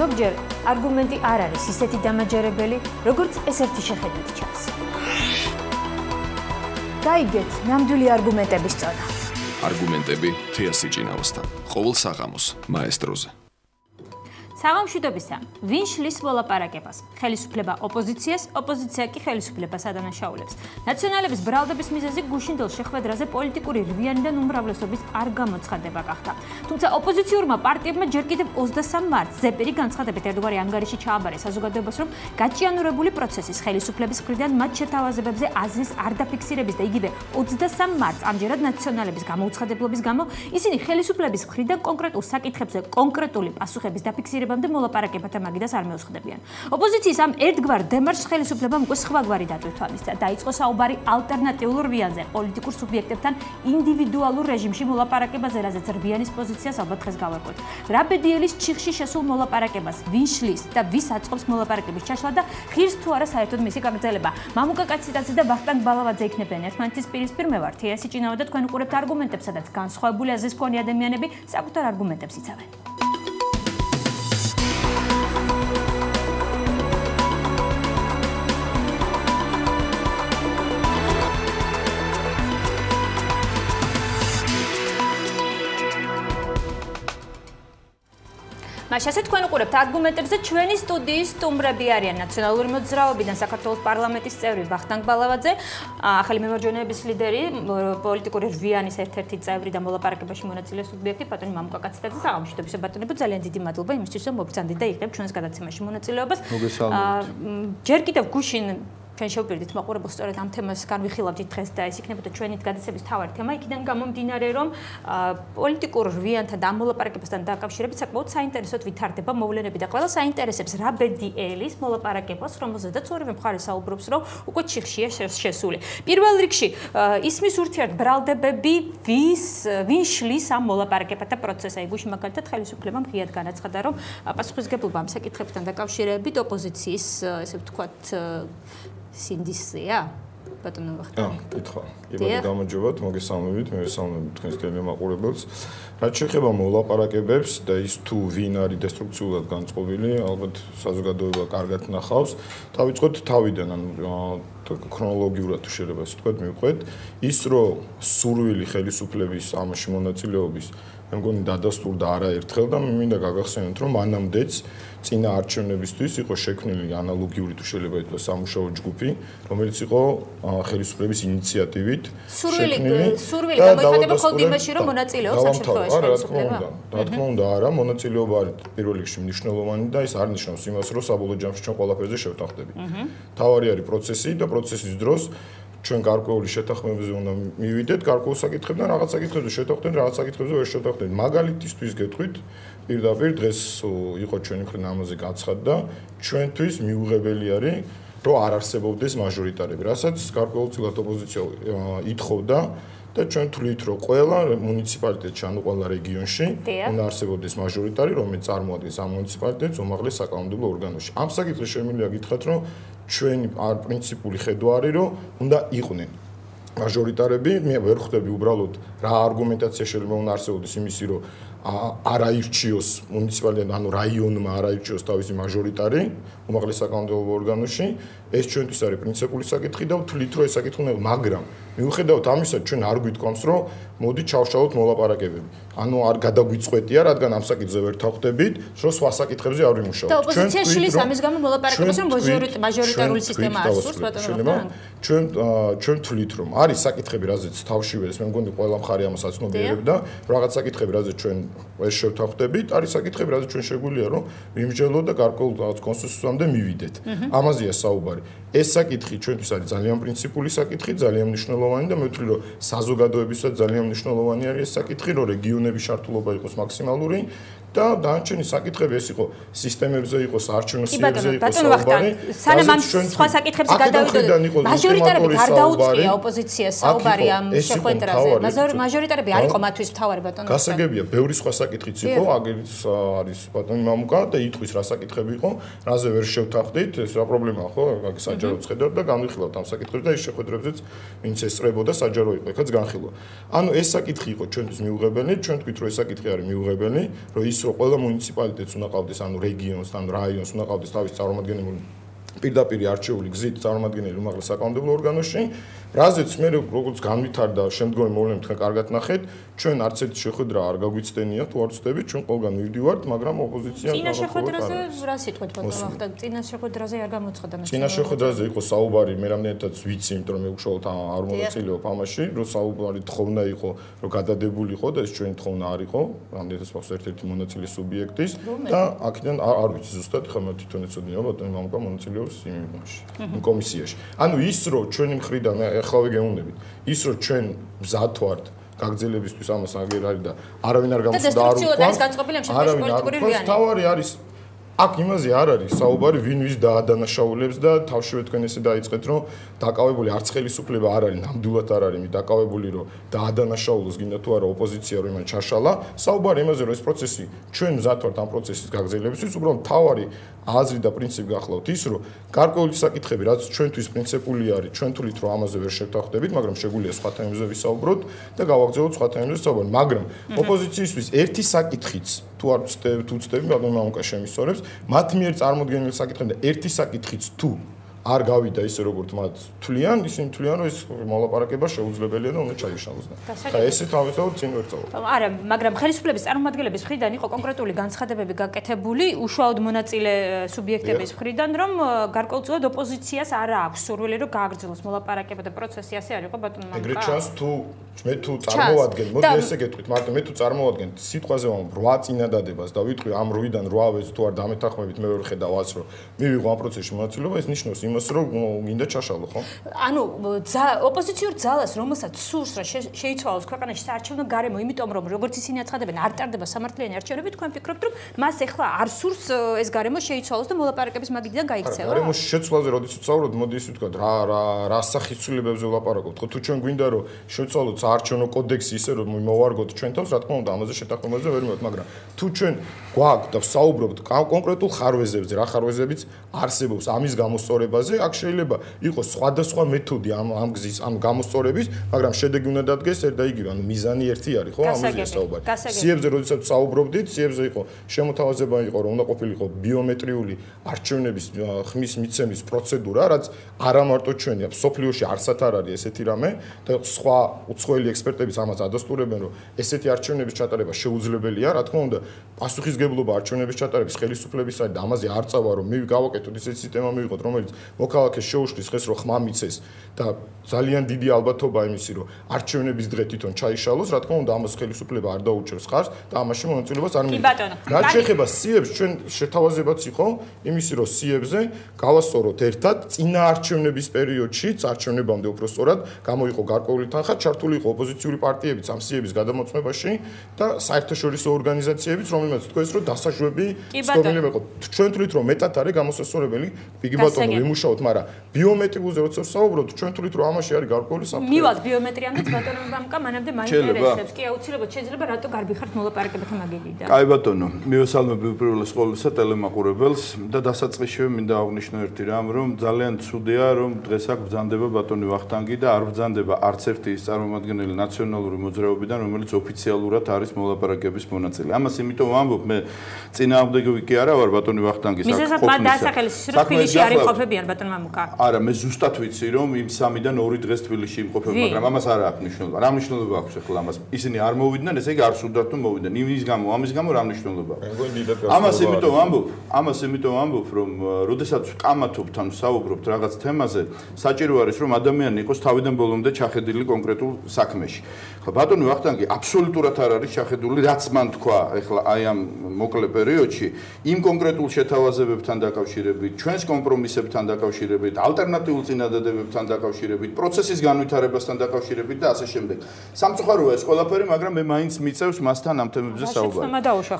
ზოგჯერ არგუმენტი არ არის ისეთი დამაჯერებელი, როგორც ეს ერთი შეხედვით ჩანს. გაიგეთ, ნამდვილი არგუმენტების წონა. არგუმენტები თეასი ჭინავსთან. ყოველ საღამოს მაესტროზე. საღამშვიდობისა. ვინ შლის მოლაპარაკებას? ხელისუფლება ოპოზიციას, ოპოზიცია კი ხელისუფლებას ადანაშაულებს. ნაციონალების ბრალდების მიზეზი გუშინდელ შეხვედრაზე პოლიტიკური რვიანიდან უმრავლესობის არ გამოცხადება გახდა. თუმცა ოპოზიციურმა პარტიებმა ჯერ კიდევ 23 მარტს ზეპირი განცხადებით ერთგვარი ანგარიში ჩააბარეს საზოგადოებას, რომ გაჭიანურებული პროცესის ხელისუფლების მხრიდან მათ შეთავაზებებზე აზრის არ დაფიქსირების და იგივე 23 მარტს ამჯერად ნაციონალების გამოუცხადებლობის გამო ისინი ხელისუფლების მხრიდან კონკრეტულ საკითხებზე კონკრეტული პასუხების დაფიქსირება შეხვედრებამდე მოლაპარაკებათა მაგიდას არ მეუხდებიან. ოპოზიციის ამ ერთგვარ დემარშს ხელისუფლებამ უკვე სხვაგვარი დატვირთვა მისცა. დაიწყო საუბარი ალტერნატიულ რვიანზე, პოლიტიკურ სუბიექტებთან ინდივიდუალურ რეჟიმში მოლაპარაკებაზე, რაზეც რვიანის პოზიციას ალბათ დღეს გავაკეთოთ. რაბედიელის ჩიხში შესულ მოლაპარაკებას ვინ შლის და ვის აწყობს მოლაპარაკების ჩაშლა და ღირს თუ არა საერთოდ მისი გაგრძელება. მამუკა კაციტაძე და ვახტანგ ბალავაძე იქნებიან ერთმანეთის პირისპირ მე ვარ თიასი ჭინავა და თქვენ უყურებთ არგუმენტებს, სადაც განსხვავებული აზრის მქონე ადამიანები საკუთარ არგუმენტებს იცავენ. მას ასე თქვენ უყურებთ არგუმენტებზე ჩვენი სტუდიის სტუმრები არიან ნაციონალური მოძრაობიდან საქართველოს პარლამენტის წევრი ვახტანგ ბალავაძე, ახალი მემარჯვენეების ლიდერი, პოლიტიკური რვიანის ერთ-ერთი წევრი და მოლაპარაკებაში მონაწილე სუბიექტი ბატონი მამუკა კაციტაძე. საღამოშიდობისა ბატონებო, ძალიან დიდი მადლობა იმისთვის, რომ მოგწანდით და იღებ ჩვენს გადაცემაში მონაწილეობას. მოგესალმებით. ჯერ კიდევ გუშინ ჩვენ შევპირდით მაყურებელს სწორედ ამ თემას განვიხილავთ დღეს და ეს იქნებოდა ჩვენი გადაცემის თავარი თემა. იქიდან გამომდინარე რომ პოლიტიკურ რვიანთან და ამოლაპარაკებასთან დაკავშირებით საკმაოდ საინტერესოდ ვითარდება მოვლენები და ყველა საინტერესებს რა ბედი ელის მოლაპარაკებას რომელზედაც ორივე მხარე საუბრობს რომ უკვე ჩიხშია შესული. პირველ რიგში ისმის ურთიერთ ბრალდებები ვის ვინ შლის ამ მოლაპარაკებათა პროცესს. აი გუშინ მაგალითად ხელისუფლებამ ღიად განაცხადა რომ პასუხისგებლობა ამ საკითხებთან დაკავშირებით ოპოზიციის ესე ვთქვათ სინდისია ბატონო ვახტა. აა, კითხვა. იბადი გამარჯობათ, მოგესალმებით, მე ვესალმებით თქვენს ტელემაყურებელს. რაც შეეხება მოლაპარაკებებს და ის თუ ვინ არის დესტრუქციულად განწყობილი, ალბათ საზოგადოება კარგად ნახავს. დავიწყოთ თავიდან, ანუ ქრონოლოგიურად თუ შეიძლება ისე ვთქვათ, მივყვეთ. ის რომ სურვილი ხელისუფლების ამაში მონაწილეობის მე მგონი დადასტურდა არაერთხელ და მე მინდა გაგახსენოთ, რომ მანამდეც წინა არჩევნებისთვის იყო შექმნილი ანალოგიური თუ შეიძლება ითქვას სამუშაო ჯგუფი, რომელიც იყო ხელისუფლების ინიციატივით შექმნილი. სურვილი გამოიხატება ხოლმე იმაში, რომ მონაწილეობს ამ შემთხვევაში ხელისუფლება. რა თქმა უნდა, არა, მონაწილეობა არის პირველ რიგში მნიშვნელოვანი და ეს არ ნიშნავს იმას, რომ საბოლოო ჯამში ჩვენ ყველაფერზე შევთანხმდებით. თავარი არის პროცესი და პროცესის დროს ჩვენ გარკვეული შეთანხმებებზე უნდა მივიდეთ, გარკვეულ საკითხებთან რაღაც საკითხებზე შეთანხმდეთ, რაღაც საკითხებზე ვერ შეთანხმდეთ. მაგალითისთვის გეტყვით, პირდაპირ დღეს იყო ჩვენი ხრინ ამაზე გაცხადდა ჩვენთვის მიუღებელი არის რომ არ არსებობდეს მაჟორიტარები რასაც გარკვეულწილად ოპოზიცია ითხოვდა და ჩვენ თვლით რომ ყველა მუნიციპალიტეტში ანუ ყველა რეგიონში უნდა არსებობდეს მაჟორიტარი რომელიც წარმოადგენს ამ მუნიციპალიტეტს უმაღლეს საკანონმდებლო ორგანოში. ამ საკითხზე შემიძლია გითხრათ რომ ჩვენი პრინციპული ხედვა არის რომ უნდა იყვნენ მაჟორიტარები. მე ვერ ხვდები უბრალოდ რა არგუმენტაცია შეიძლება უნდა არსებობდეს იმისი რომ არაირჩიოს მუნიციპალიტეტი ანუ რაიონმა არაირჩიოს თავისი მაჟორიტარი უმაღლეს საკანონმდებლო ორგანოში ეს ჩვენთვის არის პრინციპული საკითხი და ვთვლით რომ ეს საკითხი უნდა მაგრამ მიუხედავად ამისა ჩვენ არ გვიტყვამს რომ მოდი ჩავშალოთ მოლაპარაკებები. ანუ არ გადაგვიწყვეტია რადგან ამ საკითხზე ვერ თავხდებით რომ სხვა საკითხებზე არ ვიმუშაოთ. ჩვენ და ოპოზიცია შლის ამის გამო მოლაპარაკებას რომ მაჟორიტარული სისტემა არსურს ბატონო ჩვენ ჩვენ თვლით რომ არის საკითხები რაზეც თავშივე ეს მე მგონი ყველა მხარე ამას აცნობიერებდა რაღაც საკითხები რაზეც ჩვენ ეს შევთანხმდებით, არის საკითხები, რაც ჩვენ შეგვიძლია რომ მიმჯელოთ და გარკვეულ რაღაც კონსენსუსამდე მივიდეთ. ამაზეა საუბარი. ეს საკითხი ჩვენთვის არის ძალიან პრინციპული საკითხი, ძალიან მნიშვნელოვანი და მე ვთვლი რომ საზოგადოებისაც ძალიან მნიშვნელოვანი არის ეს საკითხი, რომ რეგიონების შართულობა იყოს მაქსიმალური და დანარჩენი საკითხები ეს იყო. სისტემებზე იყოს არჩევნო სიებზე იყოს საუბარი. სანამ ამ სხვა საკითხებზე გადავიდოდეთ მაჟორიტარები არ დაუწყია ოპოზიციას საუბარი ამ შეხვედრაზე. მაჟორიტარები არ იყო მათთვის თავარი ბატონო გასაგებია ბევრი სხვა საკითხიც იყო, აგერიც არის ბატონი მამუკა და იტყვის რა საკითხები იყო, რაზე ვერ შევთანხმდით, ეს რა პრობლემაა ხო? აქ საჯარო ხედავთ და განვიხილავთ ამ საკითხებს და ის შეხვედრებზეც ვინც ესწრებოდა საჯარო იყო, ეხაც განხილვა. ანუ ეს საკითხი იყო ჩვენთვის მიუღებელი, ჩვენ თქვით რომ ეს საკითხი არის მიუღებელი, რომ ის რომ ყველა მუნიციპალიტეტს უნდა ყავდეს, ანუ რეგიონს, ანუ რაიონს უნდა ყავდეს თავის წარმომადგენელი პირდაპირ არჩეული გზით წარმომადგენელი უმაღლეს საკანონმდებლო ორგანოში, რაზეც მე როგორც განვითარდა შემდგომი მოვლენები თქვენ კარგად ნახეთ, ჩვენ არც ერთი შეხვედრა არ გაგვიცდენია თუ არ ვწდები, ჩვენ ყველგან მივდივართ, მაგრამ ოპოზიცია წინა შეხვედრაზე რა სიტყვით მოხდა? წინა შეხვედრაზე არ გამოცხადა მე. წინა შეხვედრაზე იყო საუბარი, მე რამდენადაც ვიცი, იმიტომ რომ მე უშუალოდ არ მონაწილეობ ამაში, რომ საუბარი თხოვნა იყო, რომ გადადებულიყო და ეს ჩვენი თხოვნა არ იყო, რამდენადაც მაქვს ერთ-ერთი მონაწილე სუბიექტის და აქედან არ ვიცი ზუსტად, ხომ თვითონ ეცოდინება, ბატონი მამუკა მონაწილეობს იმაში, კომისიაში. ანუ ის რომ ჩვენი მხრიდან ახლავე გეუნდებით, ის რომ ჩვენ მზად ვართ გაგზელებისთვის ამას აგერ არის და არავინ არ გამოსულა არ ვთქვა. არავინ არ ვთქვა. თავარი არის აქ იმაზე არ არის საუბარი ვინ ვის დაადანაშაულებს და თავშევე თქვენ ესე დაიწყეთ რომ დაკავებული არც ხელისუფლება არ არის ნამდვილად არ არის. მე დაკავებული რომ დაადანაშაულოს გინდა თუ არა ოპოზიცია რომ იმან ჩაშალა. საუბარი იმაზე რომ ეს პროცესი ჩვენ მზად ვართ ამ პროცესის გაგრძელებისთვის უბრალოდ თავარი აზრი და პრინციპი გახლავთ ის რომ გარკვეული საკითხები რაც ჩვენთვის პრინციპული არის ჩვენ თulit რომ ამაზე ვერ შევთანხმდებით მაგრამ შეგვიძლია სხვა თემებზე ვისაუბროთ და გავაგზავნოთ სხვა თემებზე საუბარი მაგრამ ოპოზიციისთვის ერთი საკითხიც თუ არ ვწდები თუ ვწდები მაგრამ მამუკა შემისწორებს. მათ მიერ წარმოქმნილი საკითხები და ერთი საკითხიც თუ არ გავიდა ისე როგორც მათ თვლიან, ისინი თვლიან, რომ ეს მოლაპარაკება შეუძლებელია და უნდა ჩაიშალოს და. ხა ესე თავისთავად წინ ვერ წავალ. არა, მაგრამ ხელისუფლების წარმომადგენლების მხრიდან იყო კონკრეტული განცხადებები გაკეთებული უშუალოდ მონაწილე სუბიექტების მხრიდან, რომ გარკვეულწილად ოპოზიციას არ აქვს სურვილი, რომ გააგრძელოს მოლაპარაკება და პროცესი ასე არ იყო ბატონო მამკა. ეგრეთ ჩანს თუ მე თუ წარმოვადგენ, მოდი ესე გეტყვით, მაგრამ მე თუ წარმოვადგენ სიტყვაზე ვამ 8 წინადადებას და ვიტყვი ამ 8-დან 8-ს თუ არ დამეთანხმებით მე ვერ ხედავ ას რომ მივიღო ამ პროცესში მონაწილეობა, ეს ნიშნავს იმას, რომ მინდა ჩაშალო, ხო? ანუ ოპოზიციურ ძალას, რომელსაც სურს რა შეიცვალოს ქვეყანაში საარჩევნო გარემო, იმიტომ რომ როგორც ისინი აცხადებენ, არ ტარდება სამართლიანი არჩევნები, თქვენ ფიქრობთ, რომ მას ეხლა არ სურს ეს გარემო შეიცვალოს და მოლაპარაკების მაგიდიდან გაიქცევა? გარემოს შეცვლაზე როდესაც ვსაუბრობთ, მოდი ისე ვთქვა, რა რა რა სახისრულებებზე ვლაპარაკობთ, ხო? თუ ჩვენ გვინდა რომ შეცვალოთ საარჩევნო კოდექსი ისე რომ მოვარგოთ ჩვენ თავს, რა თქმა უნდა, ამაზე შეთანხმებაზე ვერ მივდივართ, მაგრამ თუ ჩვენ გვაქვს და ვსაუბრობთ კონკრეტულ ხარვეზებზე, რა ხარვეზებიც არსებობს ამის გამოსწორება ფაზაზე აქ შეიძლება იყოს სხვადასხვა მეთოდი ამ ამ გზის ამ გამოსწორების, მაგრამ შედეგი უნდა დადგეს ერთ და იგივე, ანუ მიზანი ერთი არის, ხო, ამაზე საუბარი. სიებზე როდესაც საუბრობდით, სიებზე იყო შემოთავაზება იყო, რომ უნდა ყოფილიყო ბიომეტრიული არჩევნების ხმის მიცემის პროცედურა, რაც არა მარტო ჩვენია, სოფლიოში არსად არ არის ესეთი რამე და სხვა უცხოელი ექსპერტებიც ამას ადასტურებენ, რომ ესეთი არჩევნების ჩატარება შეუძლებელია, რა თქმა უნდა, პასუხისგებლობა არჩევნების ჩატარების ხელისუფლების არის და ამაზე არ წავა, რომ მე გავაკეთოთ ესეთი სისტემა მივიღოთ, რომელიც მოქალაქეს შეუშლის ხეს რომ ხმა მიცეს და ძალიან დიდი ალბათობა იმისი რომ არჩევნების დღე თვითონ ჩაიშალოს რა თქმა უნდა ამას ხელისუფლება არ დაუჭერს ხარს და ამაში მონაწილეობას არ მიიღებს. რა შეიძლება სიებს ჩვენ შეთავაზებაც იყო იმისი რომ სიებზე გავასწოროთ ერთად წინა არჩევნების პერიოდში არჩევნებამდე უფრო სწორად გამოიყო გარკვეული თანხა ჩართული იყო ოპოზიციური პარტიებიც ამ სიების გადამოწმებაში და საერთაშორისო ორგანიზაციებიც რომელმაც თქვენს რომ დასაშვები სტორნილი იყო. ჩვენ თვლით რომ მეტად არის გამოსასწორებელი პიგი ბატონო ვიმუშავ ვიმუშაოთ, მაგრამ ბიომეტრიულზე როცა ვსაუბრობთ, ჩვენ თulit რომ ამაში არის გარკვეული საფრთხე. მივალ ბიომეტრიამდე ბატონო ბამკა, მანამდე მაინტერესებს. კი, აუცილებლად შეიძლება რატო გარბიხართ მოლაპარაკებათა მაგიდიდან. კაი ბატონო, მივესალმები უპირველეს ყოვლისა ტელემაყურებელს და დასაწყისშივე მინდა აღვნიშნო ერთი რამ, რომ ძალიან ცუდია, რომ დღეს აქ ბრძანდება ბატონი ვახტანგი და არ ბრძანდება არც ერთი ის წარმომადგენელი ნაციონალური მოძრაობიდან, რომელიც ოფიციალურად არის მოლაპარაკების მონაწილე. ამას იმიტომ ვამბობ, მე წინააღმდეგი კი არა ვარ ბატონი ვახტანგის აქ ყოფნის. მისასაც მათ დასახელის სრუტფილიში არის ყოფებიან ბატონო მამუკა. არა, მე ზუსტად ვიცი, რომ იმ სამიდან ორი დღეს თბილისში იმყოფება, მაგრამ ამას არ აქვს მნიშვნელობა. რა მნიშვნელობა აქვს ახლა ამას? ისინი არ მოვიდნენ, ესე იგი არ სურდათ თუ მოვიდნენ. იმის გამო, ამის გამო რა მნიშვნელობა აქვს? ამას იმიტომ ვამბობ, ამას იმიტომ ვამბობ, რომ როდესაც ვკამათობთ ან საუბრობთ რაღაც თემაზე, საჭირო არის რომ ადამიანი იყოს თავიდან ბოლომდე ჩახედილი კონკრეტულ საქმეში. ხო, ბატონო ვახტანგი აბსოლუტურად არ არის ჩახედული, რაც მან თქვა, ახლა აი ამ მოკლე პერიოდში, იმ კონკრეტულ შეთავაზებებთან დაკავშირებით, ჩვენს კომპრომისებთან დაკავშირებით, ალტერნატიულ წინადადებებთან დაკავშირებით, პროცესის განვითარებასთან დაკავშირებით და ასე შემდეგ. სამწუხაროა ეს ყველაფერი, მაგრამ მე მაინც მიწევს მასთან ამ თემებზე საუბარი.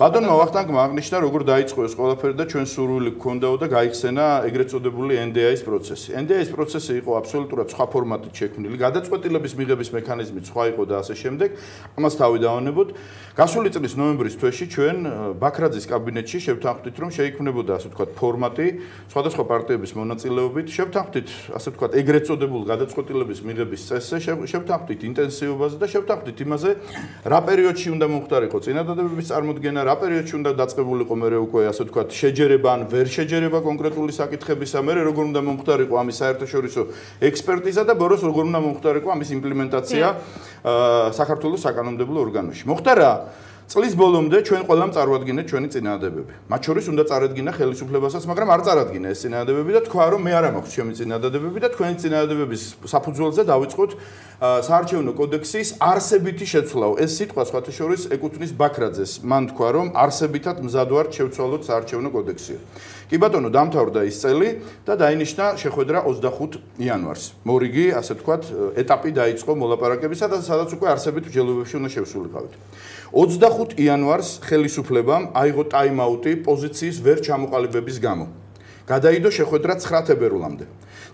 ბატონო ვახტანგმა აღნიშნა, როგორ დაიწყო ეს ყველაფერი და ჩვენ სურვილი გქონდაო და გაიხსენა ეგრეთ წოდებული NDI-ის პროცესი. NDI-ის პროცესი იყო აბსოლუტურად სხვა ფორმატით შექმნილი, გადაწყვეტილების მიღების მექანიზმი სხვა იყო და ასე შემდეგ. ამას თავი დავანებოთ. გასული წლის ნოემბრის თვეში ჩვენ ბაქრაძის კაბინეტში შევთანხმდით, რომ შეიქმნებოდა ასე ვთქვათ ფორმატი სხვადასხვა პარტიების მონაწილეობით. შევთანხმდით ასე ვთქვათ ეგრეთ წოდებულ გადაწყვეტილების მიღების წესზე, შევთანხმდით ინტენსივობაზე და შევთანხმდით იმაზე, რა პერიოდში უნდა მომხდარიყო წინადადებების წარმოქმნა, რა პერიოდში უნდა დაწყებულიყო მე უკვე ასე ვთქვათ შეჯერება ან ვერ შეჯერება კონკრეტული საკითხებისა, მე როგორ უნდა მომხდარიყო ამის საერთაშორისო ექსპერტიზა და ბოროს როგორ უნდა მომხდარიყო ამის იმპლემენტაცია საქართველოს საკანონმდებლო ორგანოში. მოხდა რა? წლის ბოლომდე ჩვენ ყველამ წარვადგინეთ ჩვენი წინადადებები. მათ შორის უნდა წარადგინა ხელისუფლებასაც, მაგრამ არ წარადგინა ეს წინადადებები და თქვა რომ მე არ მაქვს ჩემი წინადადებები და თქვენი წინადადებების საფუძველზე დავიწყოთ საარჩევნო კოდექსის არსებითი შეცვლა. ეს სიტყვა სხვათა შორის ეკუთვნის ბაქრაძეს. მან თქვა რომ არსებითად მზად ვარ შევცვალოთ საარჩევნო კოდექსი. კი ბატონო, დამთავრდა ის წელი და დაინიშნა შეხვედრა 25 იანვარს. მორიგი, ასე ვთქვათ, ეტაპი დაიწყო მოლაპარაკებისა და სადაც უკვე არსებით მსჯელობებში უნდა შევსულიყავით. 25 იანვარს ხელისუფლებამ აიღო ტაიმაუტი პოზიციის ვერ ჩამოყალიბების გამო. გადაიდო შეხვედრა 9 თებერვალამდე.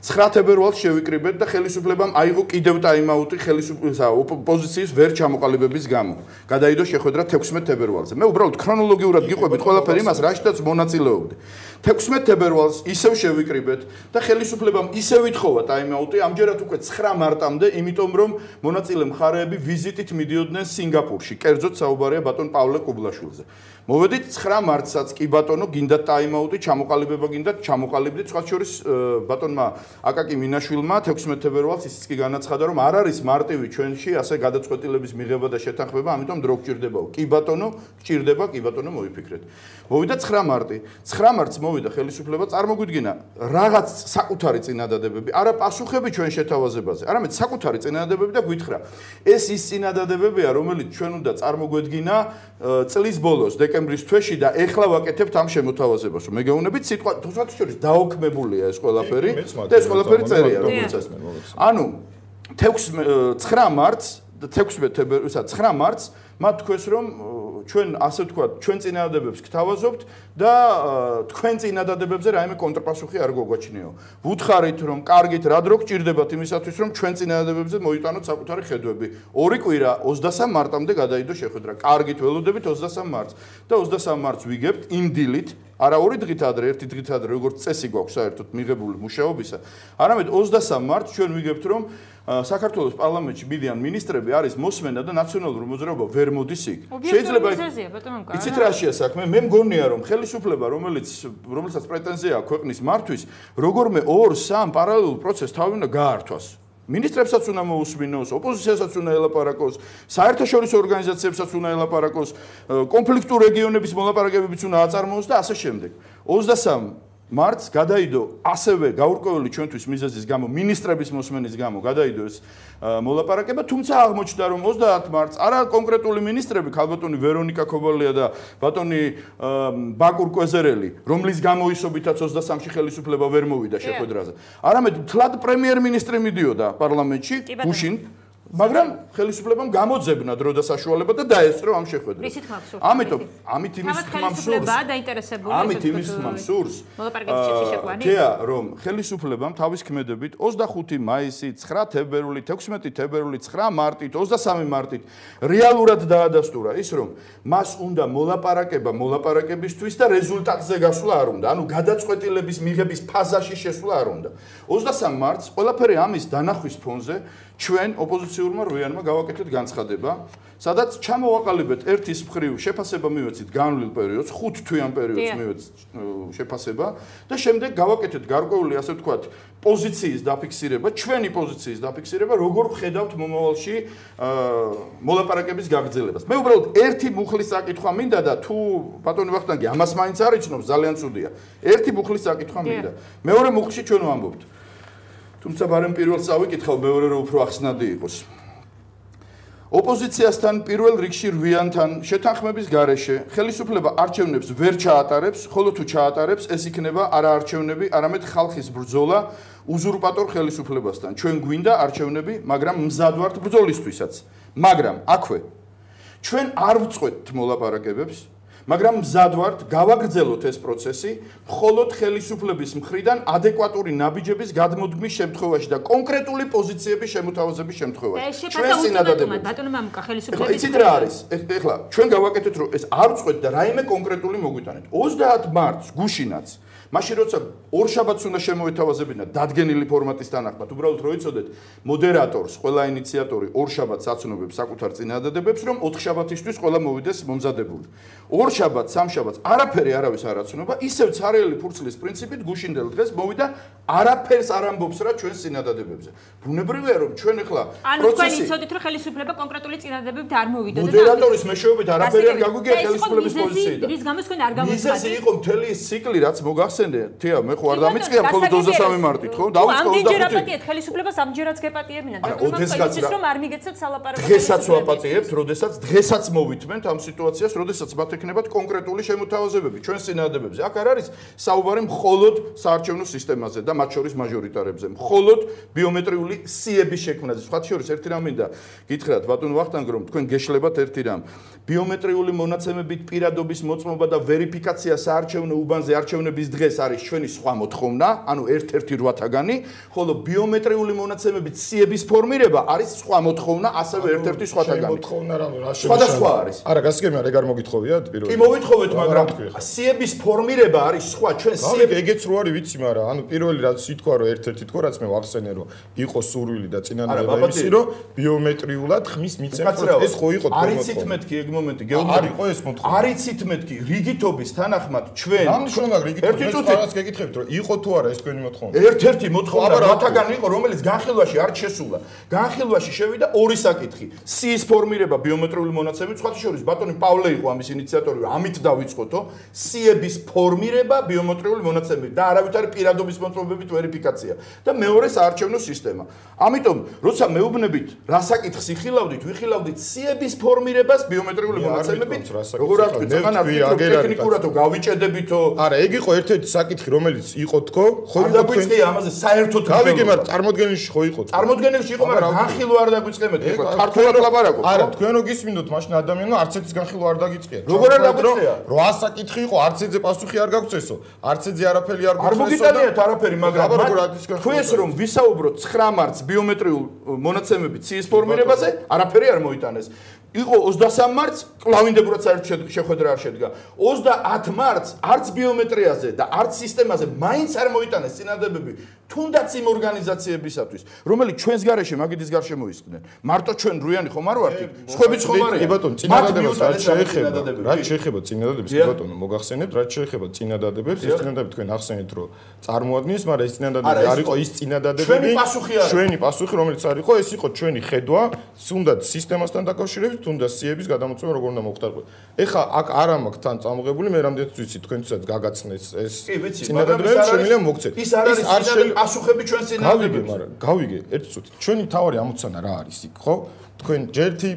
9 თებერვალს შევიკრიბეთ და ხელისუფლებამ აიღო კიდევ ტაიმაუტი ხელისუფლისა ოპოზიციის ვერ ჩამოყალიბების გამო. გადაიდო შეხვედრა 16 თებერვალზე. მე უბრალოდ ქრონოლოგიურად გიყვებით ყველაფერი იმას, რაშიც მონაწილეობდი. 16 თებერვალს ისევ შევიკრიბეთ და ხელისუფლებამ ისევ ითხოვა ტაიმაუტი ამჯერად უკვე 9 მარტამდე, იმიტომ რომ მონაწილე მხარეები ვიზიტით მიდიოდნენ სინგაპურში. კერძოდ საუბარია ბატონ პავლე კუბლაშვილზე. მოვედით 9 მარტსაც კი ბატონო გინდა ტაიმაუტი ჩამოყალიბება გინდა ჩამოყალიბდით სხვა შორის ბატონმა აკაკი მინაშვილმა 16 თებერვალს ისიც კი განაცხადა რომ არ არის მარტივი ჩვენში ასე გადაწყვეტილების მიღება და შეთანხმება ამიტომ დრო გჭირდებაო. კი ბატონო გჭირდება კი ბატონო მოიფიქრეთ მოვიდა 9 მარტი. 9 მარტს მოვიდა ხელისუფლება წარმოგვიდგინა რაღაც საკუთარი წინადადებები. არა პასუხები ჩვენ შეთავაზებაზე არამედ საკუთარი წინადადებები და გვითხრა. ეს ის წინადადებებია რომელიც ჩვენ უნდა წარმოგვედგინა წლის ბოლოს დეკ დეკემბრის თვეში და ეხლა ვაკეთებთ ამ შემოთავაზებას. მეგეუნებით სიტყვა თუსაც შორის დაოქმებულია ეს ყველაფერი და ეს ყველაფერი წერია როგორც ეს. ანუ 9 მარტს 16 თებერვალსა 9 მარტს მათ თქვეს რომ ჩვენ ასე ვთქვათ, ჩვენ წინადადებებს გთავაზობთ და თქვენ წინადადებებზე რაიმე კონტრპასუხი არ გოგვაჩნიო. ვუთხარით რომ კარგით რა დრო გჭირდებათ იმისათვის რომ ჩვენ წინადადებებზე მოიტანოთ საკუთარი ხედვები. ორი კვირა 23 მარტამდე გადაიდო შეხვედრა. კარგით ველოდებით 23 მარტს და 23 მარტს ვიგებთ იმ დილით არა ორი დღით ადრე, ერთი დღით ადრე, როგორც წესი გვაქვს საერთოდ მიღებული მუშაობისა. არამედ 23 მარტს ჩვენ ვიგებთ რომ საქართველოს პარლამენტში მიდიან ministrები არის მოსმენა და ნაციონალური მოძრაობა ვერ მოდის იქ. შეიძლება იცით რა შეა საქმე? მე მგონია რომ ხელისუფლება რომელიც რომელსაც პრეტენზია აქვს ქვეყნის მართვის, როგორმე 2-3 პარალელურ პროცესს თავი უნდა გაართვას. ministrებსაც უნდა მოусმინოს, ოპოზიციასაც უნდა ელაპარაკოს, საერთაშორისო ორგანიზაციებსაც უნდა ელაპარაკოს, კონფლიქტურ რეგიონების მოლაპარაკებებიც უნდა აწარმოოს და ასე შემდეგ. 23 მარტს გადაიდო ასევე გაურკვეველი ჩვენთვის მიზეზის გამო ministrების მოსმენის გამო გადაიდო ეს მოლაპარაკება თუმცა აღმოჩნდა რომ 30 მარტს არა კონკრეტული ministrები ქალბატონი ვერონიკა ქობალია და ბატონი ბაკურ კვეზერელი რომლის გამოისობითაც 23-ში ხელისუფლება ვერ მოვიდა შეხვედრაზე. არამედ თლად პრემიერ-მინისტრი მიდიოდა პარლამენტში გუშინ მაგრამ ხელისუფლებამ გამოძებნა დრო და საშუალება და დაესწრო ამ შეხვედრას. ისიც მაქვს. ამიტომ ამით იმის თმამ სურს. ამით იმის თმამ სურს. თეა რომ ხელისუფლებამ თავის ქმედებით 25 მაისი, 9 თებერვალი, 16 თებერვალი, 9 მარტი, 23 მარტი რეალურად დაადასტურა ის რომ მას უნდა მოლაპარაკება მოლაპარაკებისთვის და რეზულტატზე გასვლა არ უნდა. ანუ გადაწყვეტილების მიღების ფაზაში შესვლა არ უნდა. 23 მარტს ყველაფერი ამის დანახვის ფონზე ჩვენ ოპოზიციურმა როიანმა გავაკეთეთ განცხადება, სადაც ჩამოვაყალიბეთ ერთის მხრივ შეფასება მივეცით განვლილ პერიოდს, 5 თვიან პერიოდს მივეცით შეფასება და შემდეგ გავაკეთეთ გარკვეული ასე ვთქვათ პოზიციის დაფიქსირება, ჩვენი პოზიციის დაფიქსირება, როგორ ხედავთ მომავალში მოლაპარაკების გაგრძელებას. მე უბრალოდ ერთი მუხლის საკითხვა მინდა და თუ ბატონი ვახტანგი ამას მაინც არ იცნობს, ძალიან ცუდია. ერთი მუხლის საკითხვა მინდა. მეორე მუხლში ჩვენ ვამბობთ. თუმცა ბარემ პირველს წავიკითხავ მეორე რო უფრო ახსნადი იყოს ოპოზიციასთან პირველ რიგში რვიანთან შეთანხმების გარეშე ხელისუფლება არჩევნებს ვერ ჩაატარებს, ხოლო თუ ჩაატარებს, ეს იქნება არაარჩევნები, არამედ ხალხის ბრძოლა უზურპატორ ხელისუფლებასთან. ჩვენ გვინდა არჩევნები, მაგრამ მზად ვართ ბრძოლისთვისაც. მაგრამ აქვე ჩვენ არ ვწყვეტთ მოლაპარაკებებს, მაგრამ მზად ვართ გავაგრძელოთ ეს პროცესი მხოლოდ ხელისუფლების მხრიდან ადეკვატური ნაბიჯების გადმოდგმის შემთხვევაში და კონკრეტული პოზიციების შემოთავაზების შემთხვევაში. ჩვენ სინადადებთ ბატონო მამუკა ხელისუფლების იცით რა არის? ეხლა ჩვენ გავაკეთეთ რომ ეს არ წყვეთ და რაიმე კონკრეტული მოგვიტანეთ. 30 მარტს გუშინაც მაშინ როცა ორ შაბათს უნდა შემოეთავაზებინა დადგენილი ფორმატის თანახმად, უბრალოდ რო იცოდეთ მოდერატორს, ყველა ინიციატორი ორ შაბათს აცნობებს საკუთარ წინადადებებს, რომ 4 შაბათისთვის ყველა მოვიდეს მომზადებული. ორ შაბათს, სამ შაბათს არაფერი არავის არ აცნობა, ისევ ცარიელი ფურცლის პრინციპით გუშინდელ დღეს მოვიდა არაფერს არ ამბობს რა ჩვენ წინადადებებზე. ბუნებრივია რომ ჩვენ ახლა პროცესი ანუ თქვენ იცოდით რომ ხელისუფლება კონკრეტული წინადადებებით არ მოვიდოდა და მოდერატორის მეშვეობით არაფერი არ გაგვიგია ხელისუფლების პოზიციიდან. რის გამო თქვენ არ გამოსხდით? მიზეზი იყო მთელი ეს ციკლი რაც მოგახსენე, თეა მე ხო არ დამიწყია მხოლოდ 23 მარტით ხო? დაუწყო 25. ამჯერად პატიეთ ხელისუფლებას ამჯერად გეპატიებინათ. ოდესღაც რომ არ მიგეცეთ სალაპარაკო. დღესაც ვაპატიებთ, როდესაც დღესაც მოვითმენთ ამ სიტუაციას, როდესაც მათ ექნებათ კონკრეტული შემოთავაზებები ჩვენ წინადადებებზე. აქ არ არის საუბარი მხოლოდ საარჩევნო სისტემაზე და მათ შორის მაჟორიტარებზე. მხოლოდ ბიომეტრიული სიების შექმნაზე. სხვა შორის ერთი რამ მინდა გითხრათ ბატონ ვახტანგ რომ თქვენ გეშლებათ ერთი რამ. ბიომეტრიული მონაცემებით პირადობის მოწმობა და ვერიფიკაცია საარჩევნო უბანზე არჩევნების დღეს არის ჩვენი სხვა მოთხოვნა, ანუ ერთ-ერთი რვათაგანი, ხოლო ბიომეტრიული მონაცემებით სიების ფორმირება არის სხვა მოთხოვნა, ასევე ერთ-ერთი სხვა თაგანი. მოთხოვნა რა რა სხვადასხვა არის. არა, გასაგებია, ეგ არ მოგითხოვიათ პირველი. კი, მოვითხოვეთ, მაგრამ სიების ფორმირება არის სხვა, ჩვენ სიები ეგეც რო არის ვიცი, მაგრამ ანუ პირველი რაც ითქვა, რომ ერთ-ერთი თქო, რაც მე ვახსენე, რომ იყო სურვილი და წინანდადება იმისი, რომ ბიომეტრიულად ხმის მიცემა ეს ხო იყო თქო. არიცით მეთქი ეგ მომენტი, გეუბნები. არ იყო ეს მოთხოვნა. არიცით მეთქი, რიგითობის თანახმად ჩვენ ამნიშნულმა რიგითობის ერთი წუთი რაღაც გეკითხებთ, რომ იყო თუ არა ეს თქვენი მოთხოვნა? ერთ-ერთი მოთხოვნა რათაგან იყო, რომელიც განხილვაში არ შესულა. განხილვაში შევიდა ორი საკითხი. სიის ფორმირება ბიომეტრიული მონაცემებით, სხვა შორის ბატონი პავლე იყო ამის ინიციატორი, ამით დავიწყოთო. სიების ფორმირება ბიომეტრიული მონაცემებით და არავითარი პირადობის მოთხოვებით ვერიფიკაცია და მეორე საარჩევნო სისტემა. ამიტომ, როცა მეუბნებით, რა საკითხს იხილავდით, ვიხილავდით სიების ფორმირებას ბიომეტრიული მონაცემებით, როგორ არ თქვი, თან არ თქვი, ტექნიკურადო გავიჭედებითო. არა, ეგ იყო ერთ-ერთი საკითხი, რომელიც იყო თქო, ხო იყო თქვენ ამაზე საერთოდ გავიგე, მაგრამ წარმოდგენილში ხო იყო? წარმოდგენილში იყო, მაგრამ განხილვა არ დაგვიწყებთ, ეხლა ქართულად ლაპარაკობ. არა, თქვენო გისმინდოთ, მაშინ ადამიანო არც ერთის განხილვა არ დაგიწყია. როგორ არ დაგვიწყია? 8 საკითხი იყო, არც ერთზე პასუხი არ გაგვწესო. არც ერთზე არაფერი არ გაგვწესო. არ მოგიტანიათ არაფერი, მაგრამ თქვენს რომ ვისაუბროთ 9 მარტს ბიომეტრიულ მონაცემებით ციის ფორმირებაზე, არაფერი არ მოიტანეს. იყო 23 მარტს კლავინდებურად საერთოდ შეხვედრა არ შედგა 30 მარტს არც ბიომეტრიაზე და არც სისტემაზე მაინც არ მოიტანეს წინადებები თუნდაც იმ ორგანიზაციებისათვის რომელიც ჩვენს გარეშე მაგიდის გარშემო ისხდნენ. მარტო ჩვენ რუიანი ხომ არ ვართ? სხვებიც ხომ არიან? კი ბატონო წინადადებას რაც შეეხება რაც შეეხება წინადადებს კი ბატონო მოგახსენებთ რაც შეეხება წინადადებებს ეს წინადადები თქვენ ახსენეთ რომ წარმოადგენს მაგრამ ეს წინადადები არ იყო ის წინადადებები ჩვენი პასუხი არის. ჩვენი პასუხი რომელიც არ იყო ეს იყო ჩვენი ხედვა თუნდაც სისტემასთან დაკავშირებით თუნდაც სიების გადამოწმება როგორ უნდა მოხდარიყო. ეხლა აქ არ ამაქვს თან წამოღებული, მე რამდენიც ვიცი, თქვენთვისაც გაგაცნეს ეს წინადადებები შემიძლია მოგცეთ. ის არ არის წინადადებები, პასუხები ჩვენ წინადადებებს. გავიგე, მაგრამ გავიგე, ერთი წუთი. ჩვენი თავარი ამოცანა რა არის იქ, ხო? თქვენ ჯერთი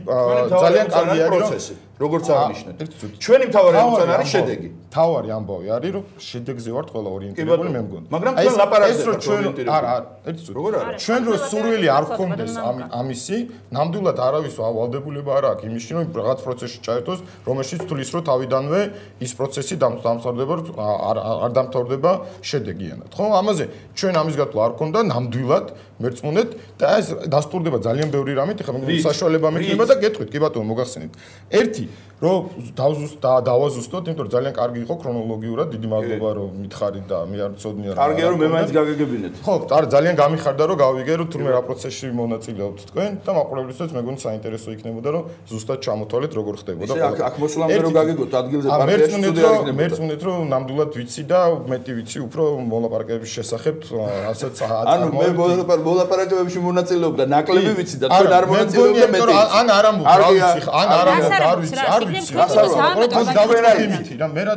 ძალიან კარგი არის პროცესი. როგორც აღნიშნეთ. ჩვენი მთავარი ამოცანა არის შედეგი. თავარი ამბავი არის, რომ შედეგზე ვართ ყველა ორიენტირებული მე მგონი. მაგრამ ჩვენ ლაპარაკობთ ჩვენ არა, არა, ერთი წუთი. როგორ არის? ჩვენ რო სურვილი არ გქონდეს ამისი, ნამდვილად არავის ვალდებულება არ აქვს იმის რომ რაღაც პროცესში ჩაერთოს, რომელშიც თulis რო თავიდანვე ის პროცესი დამთავრდება, არ არ დამთავრდება შედეგიანად. ხო? ამაზე ჩვენ ამის გათვლა არ გქონდა ნამდვილად მერწმუნეთ და ეს დასტურდება ძალიან ბევრი რამით, ეხლა მე საშუალება მექნება და გეტყვით, კი ბატონო, მოგახსენეთ. ერთი რომ დავზუსტ და დავაზუსტოთ, იმიტომ რომ ძალიან კარგი იყო ქრონოლოგიურად, დიდი მადლობა რომ მითხარით და მე არ მწოდნია რა. კარგია რომ მე მაინც გაგაგებინეთ. ხო, არა, ძალიან გამიხარდა რომ გავიგე რომ თურმე რა პროცესში მონაწილეობთ თქვენ და მაყურებლისთვის მეგონი საინტერესო იქნებოდა რომ ზუსტად ჩამოთვალეთ როგორ ხდებოდა. ეს აქ მოსულამდე რომ გაგიგოთ ადგილზე პარტიაში სტუდია იქნებოდა. მე მეცნეთ რომ ნამდვილად ვიცი და მეტი ვიცი უფრო მოლაპარაკებების შესახებ, რასაც ანუ მე მოლაპარაკებებში მონაწილეობდა, ნაკლები ვიცი და თქვენ არ მონაწილეობდა მეტი. ან არ ამბობ, რა ვიცი, ან არ ამბობ, არ ვიცი, არ ვიცი. რა საუბარია გავერა იმითი რა მე რა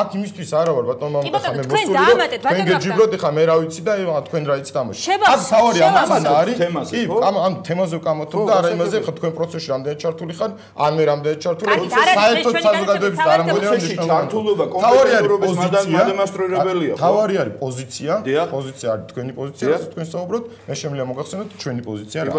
აქ იმისთვის არა ვარ ბატონო მამუკა ხა მე მოსული რომ თქვენ გეჯიბროთ ხა მე რა ვიცი და თქვენ რა იცით ამაში აქ საუბარი ამაზე არის. კი ამ ამ თემაზე ვკამოთობ და არა იმაზე ხა თქვენ პროცესში რამდენად ჩართული ხარ ან მე რამდენად ჩართული საერთოდ საზოგადოების წარმოგედგენა ჩართულობა კომპეტენტურობის მადამასტრირებელია ხო? თავარი არის პოზიცია პოზიცია არის თქვენი პოზიცია რაც თქვენ საუბრობთ მე შემიძლია მოგახსენოთ ჩვენი პოზიცია რა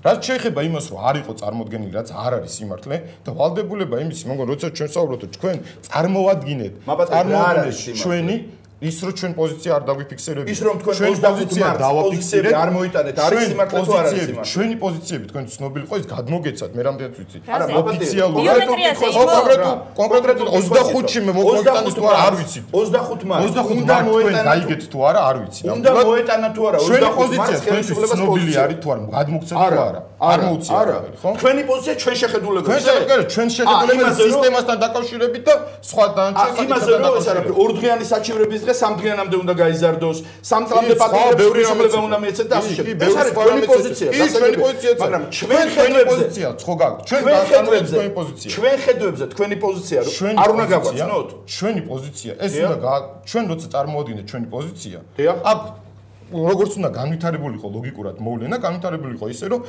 რაც შეეხება იმას, რომ არ იყო წარმოქმნილი, რაც არ არის სიმართლე და ვალდებულება იმის, მოგონ როცა ჩვენ საუბრობთ, თქვენ წარმოვადგინეთ წარმოვადგინეთ ჩვენი ის რო ჩვენ პოზიცია არ დაგვიფიქსირებთ ის რომ თქვენ პოზიცია დავაფიქსირეთ არ მოიტანეთ. არის სიმართლე თუ არ არის სიმართლე ჩვენი პოზიციები თქვენ ცნობილი ყო ის გადმოგეცათ მე რამდენად ვიცი არა ოფიციალურად კონკრეტულად 25-ში მე მოგიტანეთ თუ არ ვიცი 25 მარტს. 25 უნდა მოეტანოთ გაიგეთ თუ არა არ ვიცი. უნდა მოეტანოთ თუ არა. 25 მარტს თქვენ ცნობილი არის თუ არა გადმოგცეთ თუ არა არ მოუწია ხო? თქვენი პოზიცია ჩვენ შეხედულებებს ჩვენ ჩვენ შეხედულებებს სისტემასთან დაკავშირებით და სხვა დანარჩენ იმაზე რომ ეს არის ორდღიანი საჩივრების დღე სამდგენამდე უნდა გაიზარდოს, სამწამდე პატრიოტიზმება უნდა მიეცეთ და ასე შემდეგ. ეს არის ჩვენი პოზიცია, ჩვენი პოზიცია, მაგრამ ჩვენ ხედვებზე ხო გაქვს, ჩვენ დააწყებთ ჩვენი პოზიცია. ჩვენ ხედვებზე თქვენი პოზიცია არ უნდა გაგვაცნოთ. ჩვენი პოზიცია, ეს უნდა ჩვენ როცა წარმოადგენთ ჩვენი პოზიცია, აქ როგორც უნდა განვითარებულიყო ლოგიკურად მოვლენა, განვითარებულიყო ისე, რომ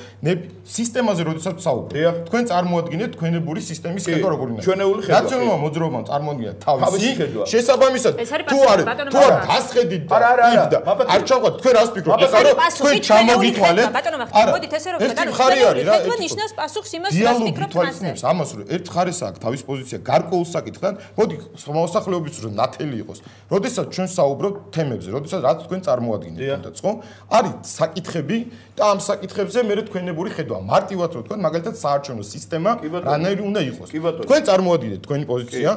სისტემაზე როდესაც საუბრობ, თქვენ წარმოადგენთ თქვენებური სისტემის ხედვა როგორ უნდა. ჩვენეული ხედვა. ნაციონალურმა მოძრაობამ წარმოადგენთ თავისი შესაბამისად თუ არის თუ არ გასხედით და იბდა. არ ჩავყოთ თქვენ რას ფიქრობთ? ეხლა რომ თქვენ ჩამოგითვალეთ. არა, მოდით ესე რომ ბატონო ხარი არის რა. ეს ნიშნავს პასუხს იმას, რაც ფიქრობთ მასზე. ამას რომ ერთ ხარეს აქვს თავის პოზიცია გარკვეულ საკითხთან, მოდი მოსახლეობის რომ ნათელი იყოს. როდესაც ჩვენ საუბრობთ თემებზე, როდესაც რაც თქვენ წარმოადგენთ. თუნდაც ხო? არის საკითხები და ამ საკითხებზე მე თქვენებური ხედვა. მარტივად რო თქვენ, მაგალითად საარჩევნო სისტემა რანაირი უნდა იყოს. თქვენ წარმოადგენთ თქვენი პოზიცია.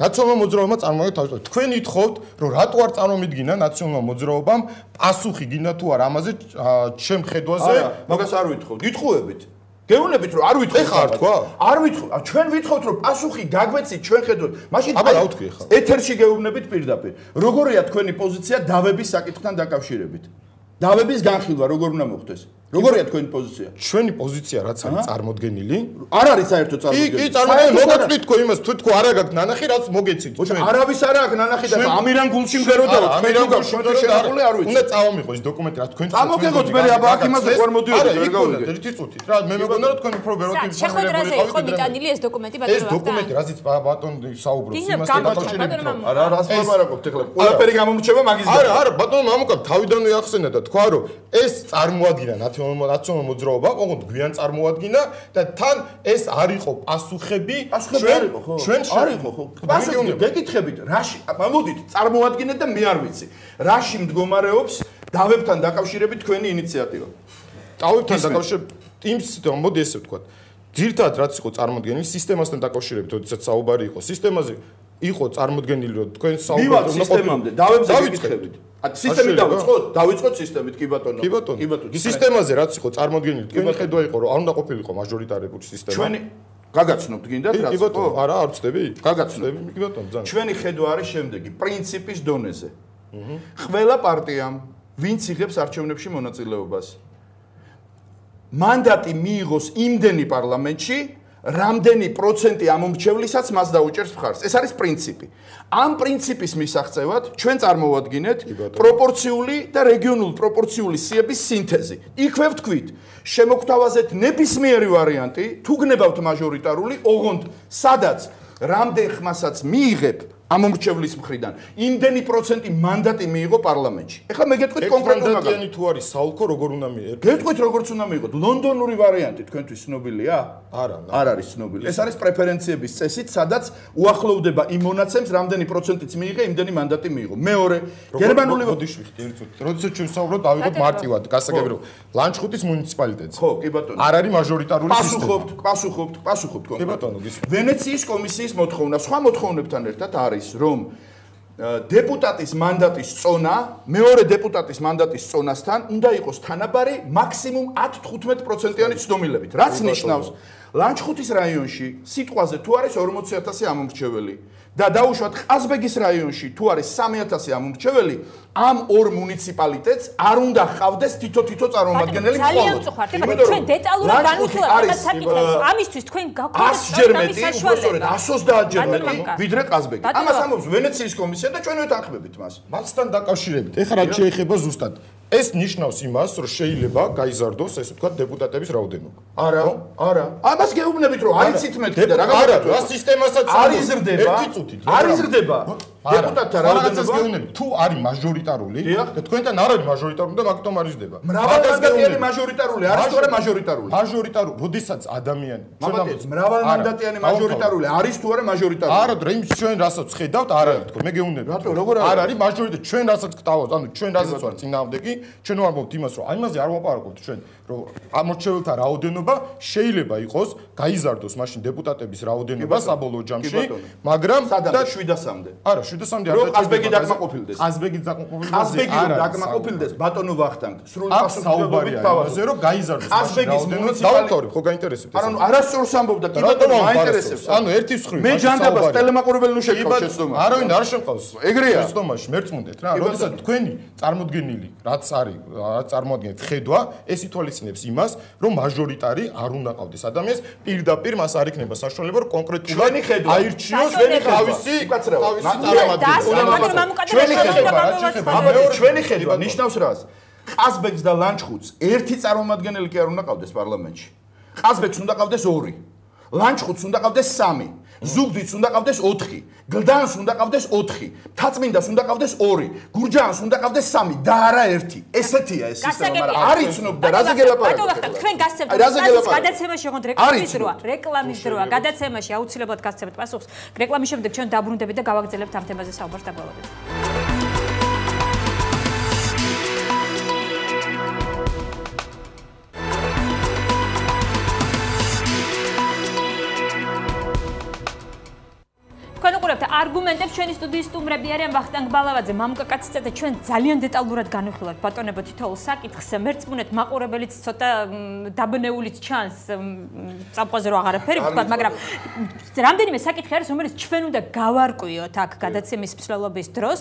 ნაციონალურ მოძრაობამ წარმოადგენთ თავის თქვენ ითხოვთ რომ რატო არ წარმომიდგინა ნაციონალურ მოძრაობამ პასუხი გინდა თუ არა ამაზე ჩემ ხედვაზე? მაგას არ ვითხოვთ. გითხუებით გეუბნებით რომ არ ვითხოვთ ეხლა არ თქვა. არ ვითხოვთ ჩვენ ვითხოვთ რომ პასუხი გაგვეცით ჩვენ ხედვით მაშინ აბა რა ვთქვი ეხლა? ეთერში გეუბნებით პირდაპირ. როგორია თქვენი პოზიცია დავების საკითხთან დაკავშირებით? დავების განხილვა როგორ უნდა მოხდეს როგორია თქვენი პოზიცია? ჩვენი პოზიცია რაც არის წარმოდგენილი? არ არის საერთოდ წარმოდგენილი. კი, კი, წარმოდგენილი. მოგაწვით თქო იმას, თუ თქო არ აგაქვს ნანახი, რაც მოგეცით ჩვენ. არავის არ აქვს ნანახი და ამირან გულში მგეროდაო, ამირან გულში მგეროდაო, არ ვიცი. უნდა წავამიღო ეს დოკუმენტი, რა თქვენ წამოგეგოთ მე აბა აქ იმაზე ხوار მოდიოდეთ, ვერ გავიგეთ. ერთი წუთით რა, მე მეგონა რა თქვენ უფრო ბევრად ინფორმირებული ყავით. ხო, მიტანილი ეს დოკუმენტი ბატონო. ეს დოკუმენტი რაზეც ბატონი საუბრობს, იმასთან დაკავშირებით. არა, რას მოვარაკობთ ახლა? ყველაფერი გამომრჩევა მაგის. არა, არა, ბატონო, ამოკავ თავიდანვე ახსენა და თქვა რომ ეს წარმოადგენა 1048 ოღონდ გვიან წარმოადგინა და თან ეს არ იყო პასუხები ჩვენ ჩვენ არ იყო ხო? პასუხი გეკითხებით რაში მოდით წარმოადგინეთ და მე არ ვიცი. რაში მდგომარეობს დავებთან დაკავშირებით თქვენი ინიციატივა? დავებთან დაკავშირებით იმს მოდი ესე ვთქვათ ძირთად რაც იყო წარმოდგენილი სისტემასთან დაკავშირებით, როდესაც საუბარი იყო სისტემაზე, იყო წარმოქმნილი რომ თქვენ საუბრობთ სისტემამდე დავებზე გეკითხებით ა სისტემით დავიწყოთ? დავიწყოთ სისტემით? კი ბატონო კი ბატონო. კი ბატონო სისტემაზე რაც იყო წარმოქმნილი თქვენ ხედვა იყო რომ არ უნდა ყოფილიყო მაჟორიტარული სისტემა. ჩვენი გაგაცნობთ გინდათ რაც კი ბატონო არა არ ვწდები. გაგაცნობთ. კი ბატონო ძალიან. ჩვენი ხედვა არის შემდეგი პრინციპის დონეზე. ყველა პარტიამ ვინც იღებს არჩევნებში მონაწილეობას მანდატი მიიღოს იმდენი პარლამენტში რამდენი პროცენტი ამომრჩევლისაც მას დაუჭერს მხარს. ეს არის პრინციპი. ამ პრინციპის მისაღწევად ჩვენ წარმოვადგინეთ პროპორციული და რეგიონულ პროპორციული სიების სინთეზი. იქვე ვთქვით, შემოგთავაზეთ ნებისმიერი ვარიანტი, თუ გნებავთ მაჟორიტარული, ოღონდ სადაც რამდენ ხმასაც მიიღებ ამომრჩევლის მხრიდან იმდენი პროცენტი მანდატი მიიღო პარლამენტში. ეხლა მე გეტყვით კონკრეტულად მანდატიანი თუ არის საოლქო როგორ უნდა მიიღო? გეტყვით როგორც უნდა მიიღოთ. ლონდონური ვარიანტი თქვენთვის ცნობილია? არა, არ არის ცნობილი. ეს არის პრეფერენციების წესით, სადაც უახლოვდება იმ მონაცემს, რამდენი პროცენტიც მიიღე, იმდენი მანდატი მიიღო. მეორე, გერმანული ვოდიშვი, ერთად. როდესაც ჩვენ საუბრობთ, დავიღოთ მარტივად, გასაგებია რომ ლანჩხუთის მუნიციპალიტეტი. ხო, კი ბატონო. არ არის მაჟორიტარული სისტემა. პასუხობთ, პასუხობთ, პასუხობთ კონკრეტულად. კი ბატონო, გისმენთ. ვენეციის კომისიის მოთხოვნა, სხვა მოთხოვნებთან ერთად არის არის რომ დეპუტატის მანდატის წონა მეორე დეპუტატის მანდატის წონასთან უნდა იყოს თანაბარი მაქსიმუმ 10-15%-იანი ცდომილებით. რაც ნიშნავს ლანჩხუთის რაიონში სიტყვაზე თუ არის 40000 ამომრჩეველი და დაუშვათ ყაზბეგის რაიონში თუ არის 3000 ამომრჩეველი ამ ორ მუნიციპალიტეტს არ უნდა ხავდეს თითო-თითო წარმომადგენელი მხოლოდ. ძალიან წუხართ, ეხლა ჩვენ დეტალურად განვიხილავთ ამ საკითხებს. ამისთვის თქვენ გაგვიყვანეთ საშუალება. 100-დან მეტი ვიდრე ყაზბეგი. ამას ამბობს ვენეციის კომისია და ჩვენ ვეთანხმებით მას. მასთან დაკავშირებით. ეხლა რა შეიძლება ზუსტად ეს ნიშნავს იმას, რომ შეიძლება გაიზარდოს ესე ვთქვათ დეპუტატების რაოდენობა. არა, არა. ამას გეუბნებით რომ არიცით მეთქი და რა გაგაკეთოთ? არა, რა სისტემასაც არის ზრდება. ერთი წუთით. არის ზრდება. დეპუტატთა რაოდენობა თუ არის მაჟორიტარული და თქვენთან არ არის მაჟორიტარული და მაგიტომ არის დება მრავალმანდატიანი მაჟორიტარული არის თუ არა მაჟორიტარული? მაჟორიტარული როდესაც ადამიანი მრავალმანდატიანი მაჟორიტარული არის თუ არა მაჟორიტარული? არა დრე იმ ჩვენ რასაც ხედავთ არ არის თქო მე გეუბნები რატო როგორ არ არის? მაჟორიტარი ჩვენ რასაც გტავოთ ანუ ჩვენ რასაც ვარ წინააღმდეგი ჩვენ ვარ მოგთ იმას რომ აი მასე არ ვაპარაკობთ ჩვენ რომ ამორჩეველთა რაოდენობა შეიძლება იყოს გაიზარდოს მაშინ დეპუტატების რაოდენობა საბოლოო ჯამში მაგრამ და 700-მდე არა 700-მდე არ დაჭერდა ყაზბეგი დაკმაყოფილდეს. ყაზბეგი დაკმაყოფილდეს ყაზბეგი რომ დაკმაყოფილდეს ბატონო ვახტანგ სრული პასუხისმგებლობით თავაზე რომ გაიზარდოს ყაზბეგის მუნიციპალიტეტი ხო გაინტერესებს ანუ არასწორს ამბობდა კი ბატონო მაინტერესებს. ანუ ერთი მსხრივ მე ჯანდაბას ტელემაყურებელი ნუ შეკავ შეცდომა არავინ არ შემყავს. ეგრეა. შეცდომაში მერწმუნდეთ რა. როდესაც თქვენი წარმოდგენილი რაც არის რაც წარმოადგენთ ხედვა ეს ითვალისწინებს იმას რომ მაჟორიტარი არ უნდა ყავდეს. ადამიანს პირდაპირ მას არ იქნება საშუალება რომ კონკრეტულად აირჩიოს თავისი თავისი ჩვენი ხედვა ჩვენი ხედვა ნიშნავს რას? ყაზბეგს და ლანჩხუთს ერთი წარმომადგენელი კი არ უნდა ყავდეს პარლამენტში. ყაზბეგს უნდა ყავდეს ორი. ლანჩხუთს უნდა ყავდეს სამი ზუგდიდს უნდა ყავდეს 4, გლდანს უნდა ყავდეს 4, თაწმინდას უნდა ყავდეს 2, გურჯაანს უნდა ყავდეს 3 და არა 1. ესეთია ეს სისტემა, მაგრამ არ იცნობ და რაზე გელაპარაკო? ბატონო, თქვენ გასცემთ გადაცემაში ოღონდ რეკლამის დროა, რეკლამის დროა, გადაცემაში აუცილებლად გასცემთ პასუხს. რეკლამის შემდეგ ჩვენ დაბრუნდებით და გავაგრძელებთ ამ თემაზე საუბარს და გველოდებით. არგუმენტებს ჩვენი სტუდიის სტუმრები არიან ვახტანგ ბალავაძე, მამუკა კაციწა და ჩვენ ძალიან დეტალურად განვიხილავთ ბატონებო თითოეულ საკითხს. მერწმუნეთ მაყურებელიც ცოტა დაბნეულიც ჩანს წამყვაზე რო აღარაფერი ვთქვა, მაგრამ რამდენიმე საკითხი არის, რომელიც ჩვენ უნდა გავარკვიოთ აქ გადაცემის მსვლელობის დროს.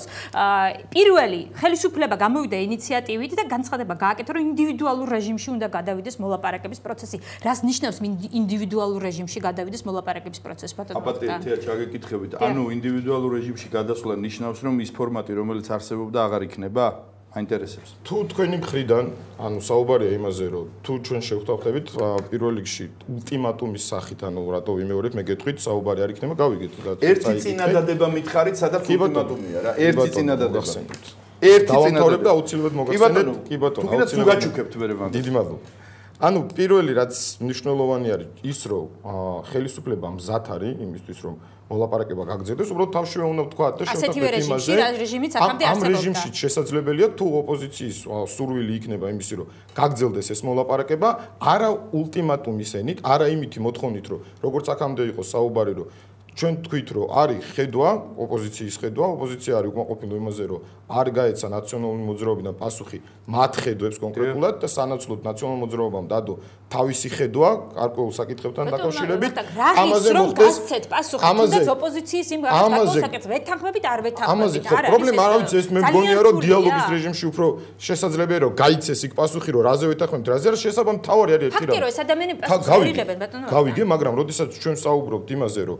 პირველი, ხელისუფლება გამოვიდა ინიციატივით და განცხადება გააკეთა, რომ ინდივიდუალურ რეჟიმში უნდა გადავიდეს მოლაპარაკების პროცესი. რას ნიშნავს ინდივიდუალურ რეჟიმში გადავიდეს მოლაპარაკების პროცესი ბატონო? აბა თეა ჩაგეკითხებით. ანუ ანუ ინდივიდუალურ რეჟიმში გადასვლა ნიშნავს, რომ ის ფორმატი, რომელიც არსებობდა, აღარ იქნება? აინტერესებს. თუ თქვენი მხრიდან, ანუ საუბარია იმაზე, რომ თუ ჩვენ შევხვდებით პირველ რიგში ულტიმატუმის სახით, ანუ რატო ვიმეორებ, მე გეტყვით, საუბარი არ იქნება, გავიგეთ და ერთი წინადადება მითხარით, სადაც ულტიმატუმია რა, ერთი წინადადება. ერთი წინადადება და აუცილებლად მოგახსენეთ. კი ბატონო, აუცილებლად გაგაჩუქებთ მე რემან. დიდი მადლობა. ანუ პირველი რაც მნიშვნელოვანი არის ის, რომ ხელისუფლება მზად არის იმისთვის, რომ მოლაპარაკება გაგრძელდეს, უბრალოდ თავშევე უნდა ვთქვა და შევთანხმდეთ იმაზე. ასეთი რეჟიმიც აქამდე არსებობდა. ამ რეჟიმში შესაძლებელია თუ ოპოზიციის სურვილი იქნება იმისი, რომ გაგრძელდეს ეს მოლაპარაკება, არა ულტიმატუმის ენით, არა იმითი მოთხოვნით, რომ როგორც აქამდე იყო საუბარი, რომ ჩვენ თქვით, რომ არის ხედვა, ოპოზიციის ხედვა, ოპოზიცია არის უკმაყოფილო იმაზე, რომ არ გაეცა ნაციონალური მოძრაობიდან პასუხი მათ ხედვებს კონკრეტულად და სანაცვლოდ ნაციონალურ მოძრაობამ დადო თავისი ხედვა გარკვეულ საკითხებთან დაკავშირებით. ამაზე მოხდეს პასუხი, თუნდაც ოპოზიციის იმ გარკვეულ საკითხებს ვეთანხმებით, არ ვეთანხმებით. ამაზე ხო პრობლემა არ ვიცი, ეს მე მგონია, რომ დიალოგის რეჟიმში უფრო შესაძლებელია, რომ გაიცეს იქ პასუხი, რომ რაზე ვეთანხმებით, რაზე არ შესაბამ თავარი არის ერთი რა. ფაქტია, რომ ეს ადამიანები პასუხს ერილებენ, ბატონო. გავიგე, მაგრამ როდესაც ჩვენ საუბრობთ იმაზე, რომ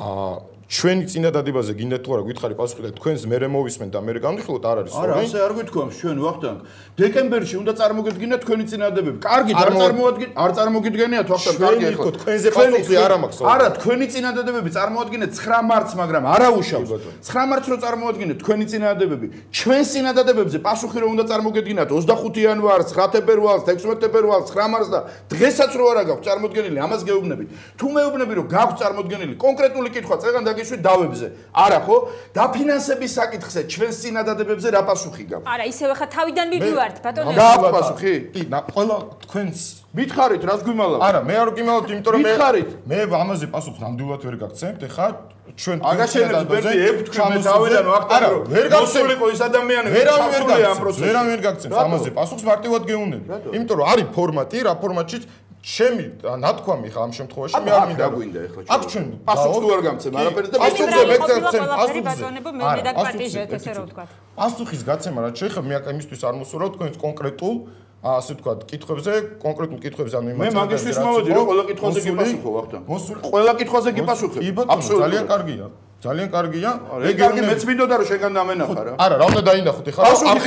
აა ჩვენი წინადადებაზე გინდა თუ არა გითხარი პასუხი და თქვენს მერე მოვისმენ და მერე განვიხილოთ არ არის არა ასე არ გითქვამს ჩვენ ვახტანგ. დეკემბერში უნდა წარმოგედგინოთ თქვენი წინადადებები კარგი არ წარმოადგენ არ წარმოგიდგენიათ ვახტანგ კარგი ხო თქვენზე პასუხი არ ამაქვს არა თქვენი წინადადებები წარმოადგენთ 9 მარტს მაგრამ არა უშავს. 9 მარტს რო წარმოადგენთ თქვენი წინადადებები. ჩვენ წინადადებებზე პასუხი რო უნდა წარმოგედგინათ 25 იანვარს 9 თებერვალს 16 თებერვალს 9 მარტს და დღესაც რო არა გაქვს წარმოდგენილი ამას გეუბნებით. თუ მეუბნები რომ გაქვს წარმოდგენილი კონკრეტული კითხვა წეგან და გიშვი დავებზე. არა ხო? დაფინანსების საკითხზე ჩვენს წინადადებებზე რა პასუხი გაქვს? არა, ისევ ხა თავიდან მივივართ, ბატონო. გააქვს პასუხი? კი, ყველა თქვენს მითხარით, რას გვიმალავთ? არა, მე არ გვიმალავთ, იმიტომ რომ მე მითხარით. მე ამაზე პასუხს ნამდვილად ვერ გაგცემთ, ეხა ჩვენ აგაშენებს თქვენ თავიდან ვახტანგ რომ ვერ გასულიყო ის ადამიანები ჩართული ამ პროცესში. ვერ ვერ გაგცემთ ამაზე პასუხს მარტივად გეუნები. იმიტომ რომ არის ფორმატი, რა ფორმატშიც ჩემი ნათქვამი ხა ამ შემთხვევაში მე არ მინდა გვინდა ეხლა ჩვენ. აქ ჩვენ პასუხს თუ არ გამცემ არაფერი და პასუხზე მე გცემ პასუხზე. პასუხის გაცემა რაც შეიძლება მე აქ იმისთვის არ მოსურავ თქვენს კონკრეტულ ასე თქვა კითხვებზე, კონკრეტულ კითხვებზე ანუ იმას მე მაგისტრის მოვედი რომ ყველა კითხვაზე გიპასუხო ვახტანგ. ყველა კითხვაზე გიპასუხე. აბსოლუტურად ძალიან კარგია. ძალიან კარგია. ეგ კარგი მეც მინდოდა რომ შეგან დამენახა რა. არა, რა უნდა დაინახოთ ეხლა? ამ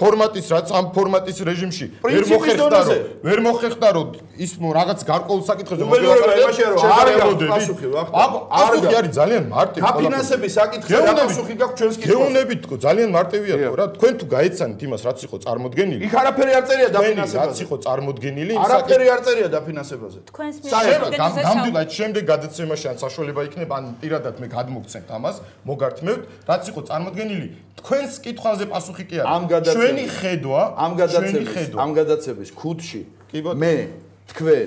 ფორმატის რაც ამ ფორმატის რეჟიმში ვერ მოხერხდა რომ ვერ მოხერხდა რომ ის რაღაც გარკვეულ საკითხებზე მოგელაპარაკეთ. არ გამოდები. პასუხი ვახტა. პასუხი არის ძალიან მარტივი. დაფინანსების საკითხზე რა პასუხი გაქვს ჩვენს კითხვაზე? გეუნებით თქო, ძალიან მარტივია თქო რა. თქვენ თუ გაეცანით იმას რაც იყო წარმოდგენილი. იქ არაფერი არ წერია დაფინანსებაზე. რაც იყო წარმოდგენილი, იმ საკითხზე. არაფერი არ წერია დაფინანსებაზე. თქვენს მიერ ნამდვილად შემდეგ გადაცემაში ან საშუალება იქნება ან პირადად მე გადმო მოგცემთ ამას, მოგართმევთ, რაც იყო წარმოქმნილი, თქვენს კითხვაზე პასუხი კი არის. ჩვენი ხედვა, ამ გადაცემის, ამ გადაცემის ქუდში მე თქვენ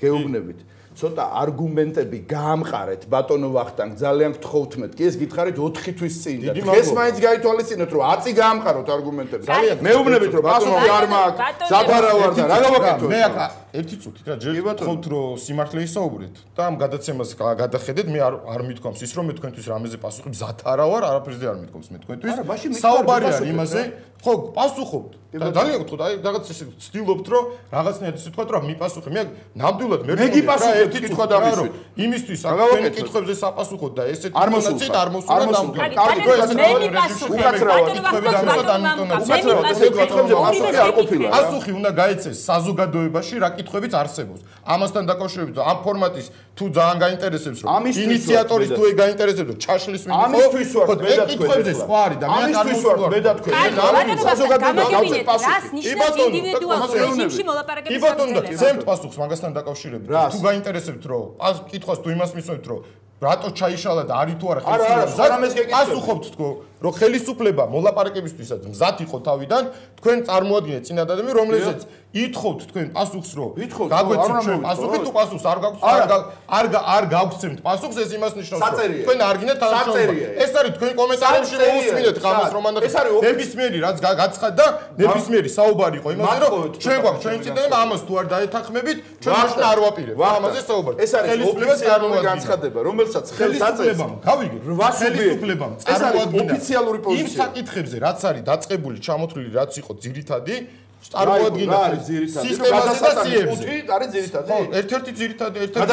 გეუბნებით ცოტა არგუმენტები გაამყარეთ ბატონო ვახტანგ ძალიან გთხოვთ მე კი ეს გითხარით 4 თვის წინ და დღეს მაინც გაითვალისწინოთ რომ 10 გაამყაროთ არგუმენტები. ძალიან მეუბნებით რომ პასუხი არ მაქვს ზაფარა ვარ და რა გავაკეთო მე აქ ერთი წუთი რა ჯერ გთხოვთ რომ სიმართლე ისაუბრეთ და ამ გადაცემას გადახედეთ მე არ არ მithkoms ის რომ მე თქვენთვის რამეზე პასუხი მზად არა ვარ არაფერზე არ მithkoms მე თქვენთვის. საუბარი არის იმაზე ხო პასუხობთ. და ძალიან გთხოვთ აი რაღაც ისე ცდილობთ რომ რაღაცნაირად ისე თქვათ რომ მიპასუხე. მე ნამდვილად მე მე ერთი კითხვა დავისვით. იმისთვის თქვენ კითხვებზე საპასუხოდ და ესეთ ინტონაციით არ მოსულა დამდგარ. კარგი, ეს მე მიპასუხე. უკაცრავად კითხვები დამოსა და ინტონაციით. ესეთ კითხვებზე პასუხი არ ყოფილა. პასუხი უნდა გაეცეს საზოგადოებაში რა კითხვებიც არსებობს. ამასთან დაკავშირებით ამ ფორმატის თუ ძალიან გაინტერესებს რომ ინიციატორის თუ ეგ გაინტერესებს რომ ჩაშლის ვინ იყო ამისთვის ვარ მე და თქვენ კითხვებზე სხვა არის და მე არ მოსულა მე და თქვენ საზოგადოება გავწე პასუხი. იბატონო, რეჟიმში მოლაპარაკების იბატონო, ძემთ პასუხს მაგასთან დაკავშირებით. თუ გაინტერესებთ რომ კითხვას თუ იმას მისვენთ რომ რატო ჩაიშალა და არის თუ არა ხელისუფლება პასუხობთ თქო რომ ხელისუფლება მოლაპარაკებისთვისაც მზად იყო თავიდან თქვენ წარმოადგენთ წინადადები რომელზეც ითხოვთ თქვენ პასუხს რომ გაგვეცეთ ჩვენ პასუხი თუ პასუხს არ გაგვს არ არ გავგცემთ პასუხს ეს იმას ნიშნავს რომ თქვენ არ გინდათ თანხმობა ეს არის თქვენ კომენტარებში მოусმინეთ ხამას რომ ანდა ნებისმიერი რაც გაცხადდა ნებისმიერი საუბარი იყო იმაზე რომ ჩვენ გვაქვს ჩვენ წინადადება ამას თუ არ დაეთანხმებით ჩვენ მაშინ არ ვაპირებ ამაზე საუბარი. ეს არის ოფიციალური განცხადება რომელსაც ხელისუფლებამ გავიგე ხელისუფლებამ წარმოადგინა ოფიციალური პოზიცია. იმ საკითხებზე რაც არის დაწყებული ჩამოთვლილი რაც იყო ძირითადი წარმოადგენდა სისტემაზე და სიებზე. არის ძირითადი. ხო, ერთ-ერთი ძირითადი, ერთ-ერთი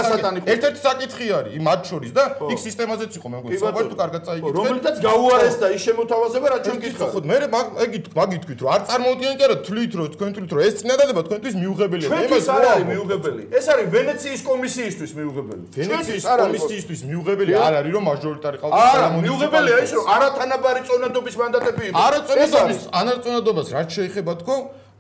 ერთ-ერთი საკითხი არის მათ შორის და იქ სისტემაზეც იყო მე მგონი, საუბარი თუ კარგად წაიკითხე. რომელთაც გაუარესდა ის შემოთავაზება, რა ჩვენ გითხარით. ხო, მე მაგით მაგით თქვით, რომ არ წარმოუდგენთ რა თვლით, რომ თქვენ თვლით, რომ ეს წინადადება თქვენთვის მიუღებელია. იმას არ არის მიუღებელი. ეს არის ვენეციის კომისიისთვის მიუღებელი. ვენეციის კომისიისთვის მიუღებელი არ არის, რომ მაჟორიტარი ყავდეს არა, მიუღებელია ის, რომ არათანაბარი წონადობის მანდატები იყოს. არაწონადობის, ანარწონადობას რაც შეიძლება თქო,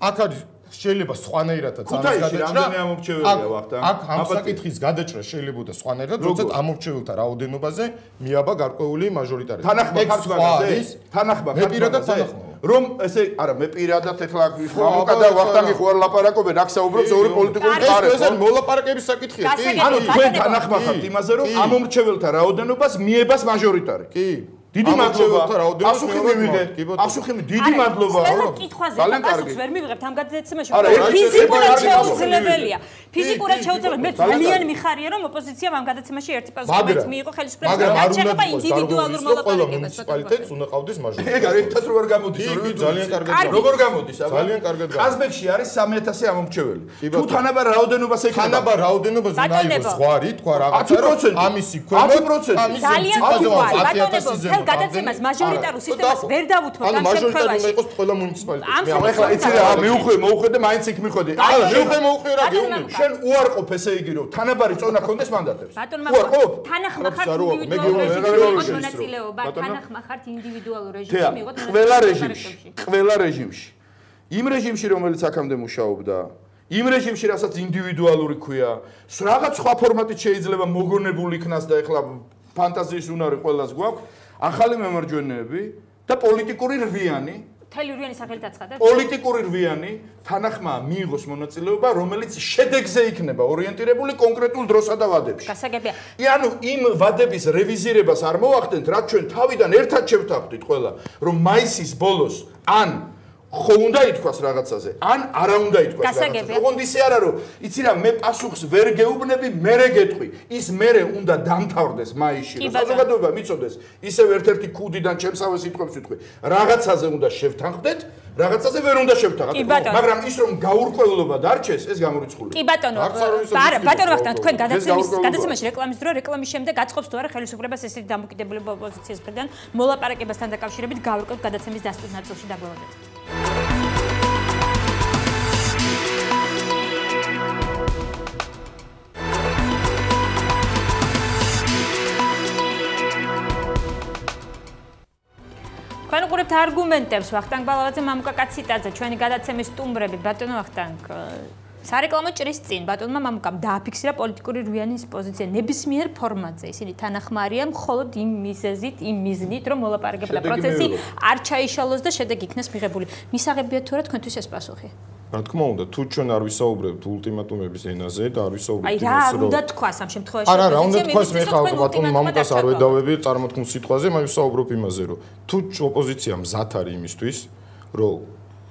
აქ არის შეიძლება სხვანაირადაც ამის გადაჭრა. რამდენი ამორჩეულია ვახტა? აქ ამ საკითხის გადაჭრა შეიძლებოდა სხვანაირად, თუმცა ამორჩეულთა რაოდენობაზე მიაბა გარკვეული მაჟორიტარია. თანახმა ქართველებზე, თანახმა მე პირადად თანახმობ. რომ ესე არა მე პირადად ეთლა ხამუკა და ვახტანგი ხო არ ლაპარაკობენ აქ საუბრობს ორი პოლიტიკური პარე ეს ეს მოლაპარაკების საკითხია კი ანუ თქვენ თანახმახართ იმაზე რომ ამომრჩეველთა რაოდენობას მიებას მაჟორიტარი კი დიდი მადლობა. პასუხი მივიღე პასუხი დიდი მადლობა რა კითხვაზე პასუხს ვერ მივიღებთ ამ გადაცემაში ფიზიკურად შეუძლებელია. ფიზიკურად შეუძლებელია. მე ძალიან მიხარია რომ ოპოზიციამ ამ გადაცემაში ერთი პასუხი მიიღო ხელისუფლებას და შეიძლება ინდივიდუალურ მოლაპარაკებას მუნიციპალიტეტს უნდა ყავდეს მაჟორიტარი ეგ არის ერთად როგორ გამოდის? ძალიან კარგად როგორ გამოდის? ძალიან კარგად ყაზბეგში არის 3000 ამომრჩეველი. თუ თანაბარ რაოდენობას ეკნება თანაბარ რაოდენობას უნდა იყოს ზღვარი თქვა რაღაცა რომ ამისი ქვემოთ ამისი ძალიან ბატონებო გადაცემას მაჟორიტარულ სისტემას ვერ დავუთმობ ამ შემთხვევაში. ანუ მაჟორიტარი უნდა იყოს ყველა მუნიციპალიტეტი. მე ახლა იცი რა, მეუხვე, მეუხვე და მაინც იქ მიხვედი. არა, მეუხვე, მეუხვე რა გეუბნები. შენ უარყოფ ესე იგი რომ თანაბარი წონა ქონდეს მანდატებს. უარყოფ? თანახმა ხარ ინდივიდუალურ მონაწილეობა, თანახმა ხარ ინდივიდუალურ რეჟიმში მიიღოთ მონაწილეობა. ყველა რეჟიმში, ყველა რეჟიმში. იმ რეჟიმში რომელიც აქამდე მუშაობდა იმ რეჟიმში რასაც ინდივიდუალური ქვია, რაღაც სხვა ფორმატით შეიძლება მოგონებული იქნას და ეხლა ფანტაზიის უნარი ყველას გვაქვს. ახალი მემარჯვენეები და პოლიტიკური რვიანი. თელურიანი სახელით აცხადებს? პოლიტიკური რვიანი თანახმა მიიღოს მონაწილეობა რომელიც შედეგზე იქნება ორიენტირებული კონკრეტულ დროსა და ვადებში. გასაგებია. ანუ იმ ვადების რევიზირებას არ მოახდენთ რაც ჩვენ თავიდან ერთად შევთანხმდით ყველა რომ მაისის ბოლოს ან ხო უნდა ითქვას რაღაცაზე. ან არა უნდა ითქვას რაღაცაზე. ოღონდ ისე არა რომ იცი რა მე პასუხს ვერ გეუბნები მე რე გეტყვი. ის მე უნდა დამთავრდეს მაისში რომ საზოგადოება მიწოდეს ისევ ერთ-ერთი ქუდიდან ჩემსავე სიტყვებს ვიტყვი რაღაცაზე უნდა შევთანხმდეთ რაღაცაზე ვერ უნდა შევთანხმდეთ. მაგრამ ის რომ გაურკვევლობა დარჩეს ეს გამორიცხული. კი ბატონო. არა ბატონო ვახტანგ თქვენ გადაცემის გადაცემაში რეკლამის დრო რეკლამის შემდეგ გაწყობს თუ არა ხელისუფლებას ესეთი დამოკიდებულება ოპოზიციის მხრიდან მოლაპარაკებასთან დაკავშირებით გავურკვევთ გადაცემის დასწრულ ნაწილში დაგველოდებით თქვენ უყურებთ არგუმენტებს ვახტანგ ბალავაძე მამუკა კაციტაძე. ჩვენი გადაცემის სტუმრები ბატონო ვახტანგ სარეკლამო ჭრის წინ ბატონმა მამუკამ დააფიქსირა პოლიტიკური რვიანის პოზიცია ნებისმიერ ფორმატზე. ისინი თანახმარია მხოლოდ იმ მიზეზით იმ მიზნით რომ მოლაპარაკებლა პროცესი არ ჩაიშალოს და შედეგი იქნეს მიღებული. მისაღებია თუ რა თქვენთვის ეს პასუხი? რა თქმა უნდა, თუ ჩვენ არ ვისაუბრებთ ულტიმატუმების ენაზე და არ ვისაუბრებთ იმაზე, რომ აი რა უნდა თქვას ამ შემთხვევაში? არა, რა უნდა თქვას მე ხალხ ბატონ მამუკას არ ვედავები წარმოთქმულ სიტყვაზე, მაგრამ ვისაუბრობ იმაზე, რომ თუ ოპოზიცია მზად არის იმისთვის, რომ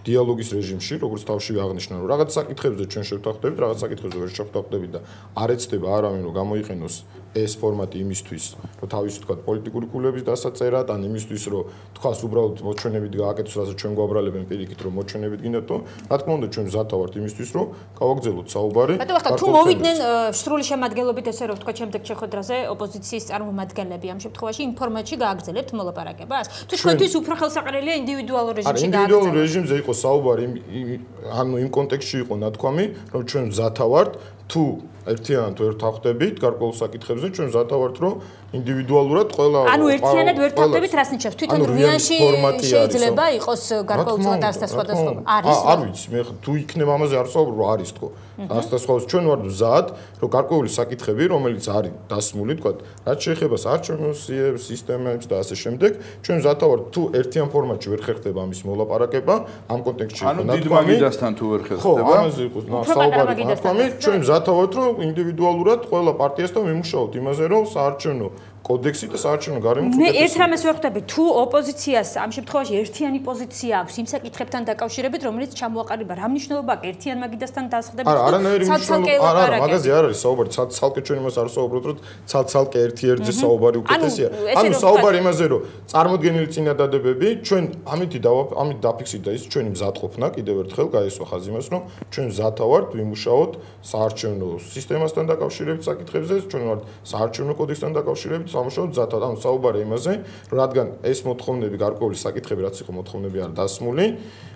დიალოგის რეჟიმში, როგორც თავში აღნიშნა, რომ რაღაც საკითხებზე ჩვენ შევთანხმდებით, რაღაც საკითხებზე ვერ შევთანხმდებით და არ ეცდება არავინ რომ გამოიყენოს ეს ფორმატი იმისთვის, რომ თავისი თქვა პოლიტიკური კულების დასაწერად, ან იმისთვის, რომ თქვას უბრალოდ მოჩვენებით გააკეთოს, რასაც ჩვენ გვაბრალებენ პირიქით, რომ მოჩვენებით გინდათ, რა თქმა უნდა, ჩვენ მზათა ვართ იმისთვის, რომ გავაგზავნოთ საუბარი. ბატონო, ახლა თუ მოვიდნენ სრული შემადგენლობით ესე რომ თქვა შემდეგ შეხვედრაზე ოპოზიციის წარმომადგენლები ამ შემთხვევაში იმ ფორმატში გააგრძელებთ მოლაპარაკებას? თუ თქვენთვის უფრო ხელსაყრელია ინდივიდუალურ რეჟიმში გააგრძელება? ინდივიდუალურ რეჟიმზე იყო საუბარი ანუ იმ კონტექსტში იყო ნათქვამი, რომ ჩვენ მზათა ვართ თუ ერთიანად ვერ თავხდებით გარკვეულ საკითხებზე ჩვენ მზადა ვართ რომ ინდივიდუალურად ყველა ანუ ერთიანად ვერ თავხდებით რას ნიშნავს თვითონ რვიანში შეიძლება იყოს გარკვეულ წოდას და სხვადასხვა არის არ ვიცი მე თუ იქნება ამაზე არ ვსაუბრობ რა არის თქო? ასდასხავს ჩვენ ვართ მზად რომ გარკვეული საკითხები რომელიც არის დასმული თქვა რაც შეეხება საარჩევნო სისტემებს და ასე შემდეგ ჩვენ მზადა ვართ თუ ერთიან ფორმატში ვერ ხერხდება ამის მოლაპარაკება ამ კონტექსტში ანუ დიდ მაგიდასთან თუ ვერ ხერხდება? ხო ამაზე იყოს საუბარი ნათქვამი ჩვენ მზადა ვართ რომ ინდივიდუალურად ყველა პარტიასთან მიმუშაოთ იმაზე, რომ საარჩევნო კოდექსი და საარჩევნო გარემო მე ერთ რამეს ვერ ხვდები. თუ ოპოზიციას ამ შემთხვევაში ერთიანი პოზიცია აქვს იმ საკითხებთან დაკავშირებით რომელიც ჩამოაყალიბა. რა მნიშვნელობა აქვს ერთიან მაგიდასთან დასხდებით? არა არანაირი მნიშვნელობა არა არა მაგაზე არ არის საუბარი. ცალკე ჩვენ იმას არ საუბრობთ რომ ცალ-ცალკე ერთი-ერთზე საუბარი უკეთესია. ანუ საუბარი იმაზე რომ წარმოდგენილი წინადადებები ჩვენ ამითი და ამით დაფიქსირდა ის ჩვენი მზადყოფნა კიდევ ერთხელ გაესვა ხაზი იმას რომ ჩვენ მზათა ვართ ვიმუშაოთ საარჩევნო სისტემასთან დაკავშირებით საკითხებზე ჩვენ ვართ საარჩევნო კოდექსთან დაკავშირებით სამუშაოდ ზათად, ანუ საუბარი იმაზე, რომ რადგან ეს მოთხოვნები გარკვეული საკითხები, რაც იყო მოთხოვნები არ დასმული,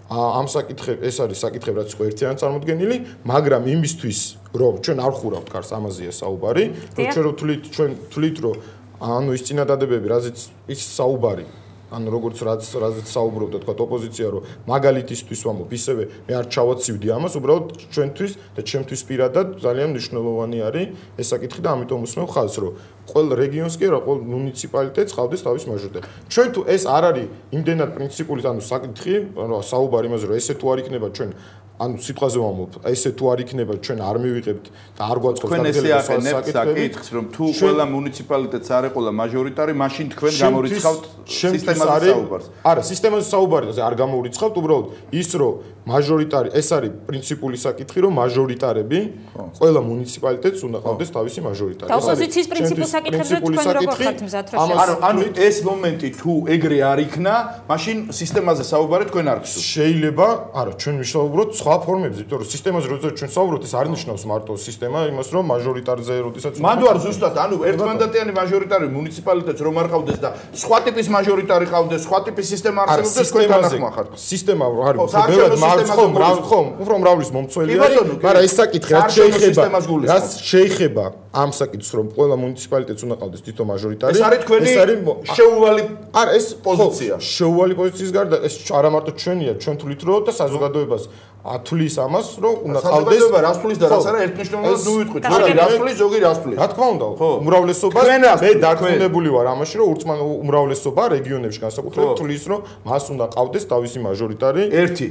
ამ საკითხებ ეს არის საკითხები, რაც იყო ერთიან წარმოქმნილი, მაგრამ იმისთვის, რომ ჩვენ არ ხურავთ კარს ამაზეა საუბარი, რომ ჩვენ თulit ჩვენ თulit რომ ანუ ის წინადადებები, რაზეც ის საუბარი ანუ როგორც რაც რაზეც საუბრობდა თქვა ოპოზიცია რომ მაგალითისთვის ვამბობ ისევე მე არ ჩავაცივდი ამას უბრალოდ ჩვენთვის და ჩემთვის პირადად ძალიან მნიშვნელოვანი არის ეს საკითხი და ამიტომ უსმევ ხალხს რომ ყოველ რეგიონს კი რა ყოველ მუნიციპალიტეტს ხავდეს თავის მაჟორიტარი ჩვენ თუ ეს არ არის იმდენად პრინციპული ანუ საკითხი რა საუბარი იმაზე რომ ესე თუ არ იქნება ჩვენ ანუ სიტყვაზე ვამბობ, ესე თუ არ იქნება ჩვენ არ მივიღებთ და არ გვაწყობს გაგრძელება საკითხს, რომ თუ ყველა მუნიციპალიტეტს არ ეყოლა მაჟორიტარი, მაშინ თქვენ გამორიცხავთ სისტემაზე საუბარს. არა, სისტემაზე საუბარზე არ გამორიცხავთ, უბრალოდ ის რომ მაჟორიტარი, ეს არის პრინციპული საკითხი, რომ მაჟორიტარები ყველა მუნიციპალიტეტს უნდა ყავდეს თავისი მაჟორიტარი. და ოპოზიციის პრინციპული საკითხებზე თქვენ როგორ ხართ მზად რა შეგვიძლია? ანუ ანუ ეს მომენტი თუ ეგრე არ იქნა, მაშინ სისტემაზე საუბარი თქვენ არ გსურთ. შეიძლება, არა, ჩვენ ვისაუბროთ სხვა ფორმებზე, იმიტომ რომ სისტემაზე როცა ჩვენ საუბრობთ, ეს არ ნიშნავს მარტო სისტემა, იმას რომ მაჟორიტარზე როდესაც მანდ არ ზუსტად, ანუ ერთმანდატიანი მაჟორიტარი მუნიციპალიტეტს რომ არ ყავდეს და სხვა ტიპის მაჟორიტარი ყავდეს, სხვა ტიპის სისტემა არსებობდეს, თქვენ თანახმახართ. სისტემა არის, ბევრად მარცხ ხომ, ხომ, უფრო მრავლის მომწველი არის, მაგრამ ეს საკითხი რაც შეეხება, რაც შეეხება ამ საკითხს რომ ყველა მუნიციპალიტეტს უნდა ყავდეს თვითო მაჟორიტარი, ეს არის თქვენი შეუვალი არა ეს პოზიცია. შეუვალი პოზიციის გარდა ეს არა მარტო ჩვენია, ჩვენ თulit რო და საზოგადოებას ათulis ამას რომ უნდა ყავდეს. საზოგადოება რას თulis და რას არა ერთნიშნულად ნუ ვიტყვით. ზოგი რას თulis ზოგი რას თulis რა თქმა უნდა უმრავლესობა მე დარწმუნებული ვარ ამაში რომ ურწმან უმრავლესობა რეგიონებში განსაკუთრებით თulis რომ მას უნდა ყავდეს თავისი მაჟორიტარი ერთი.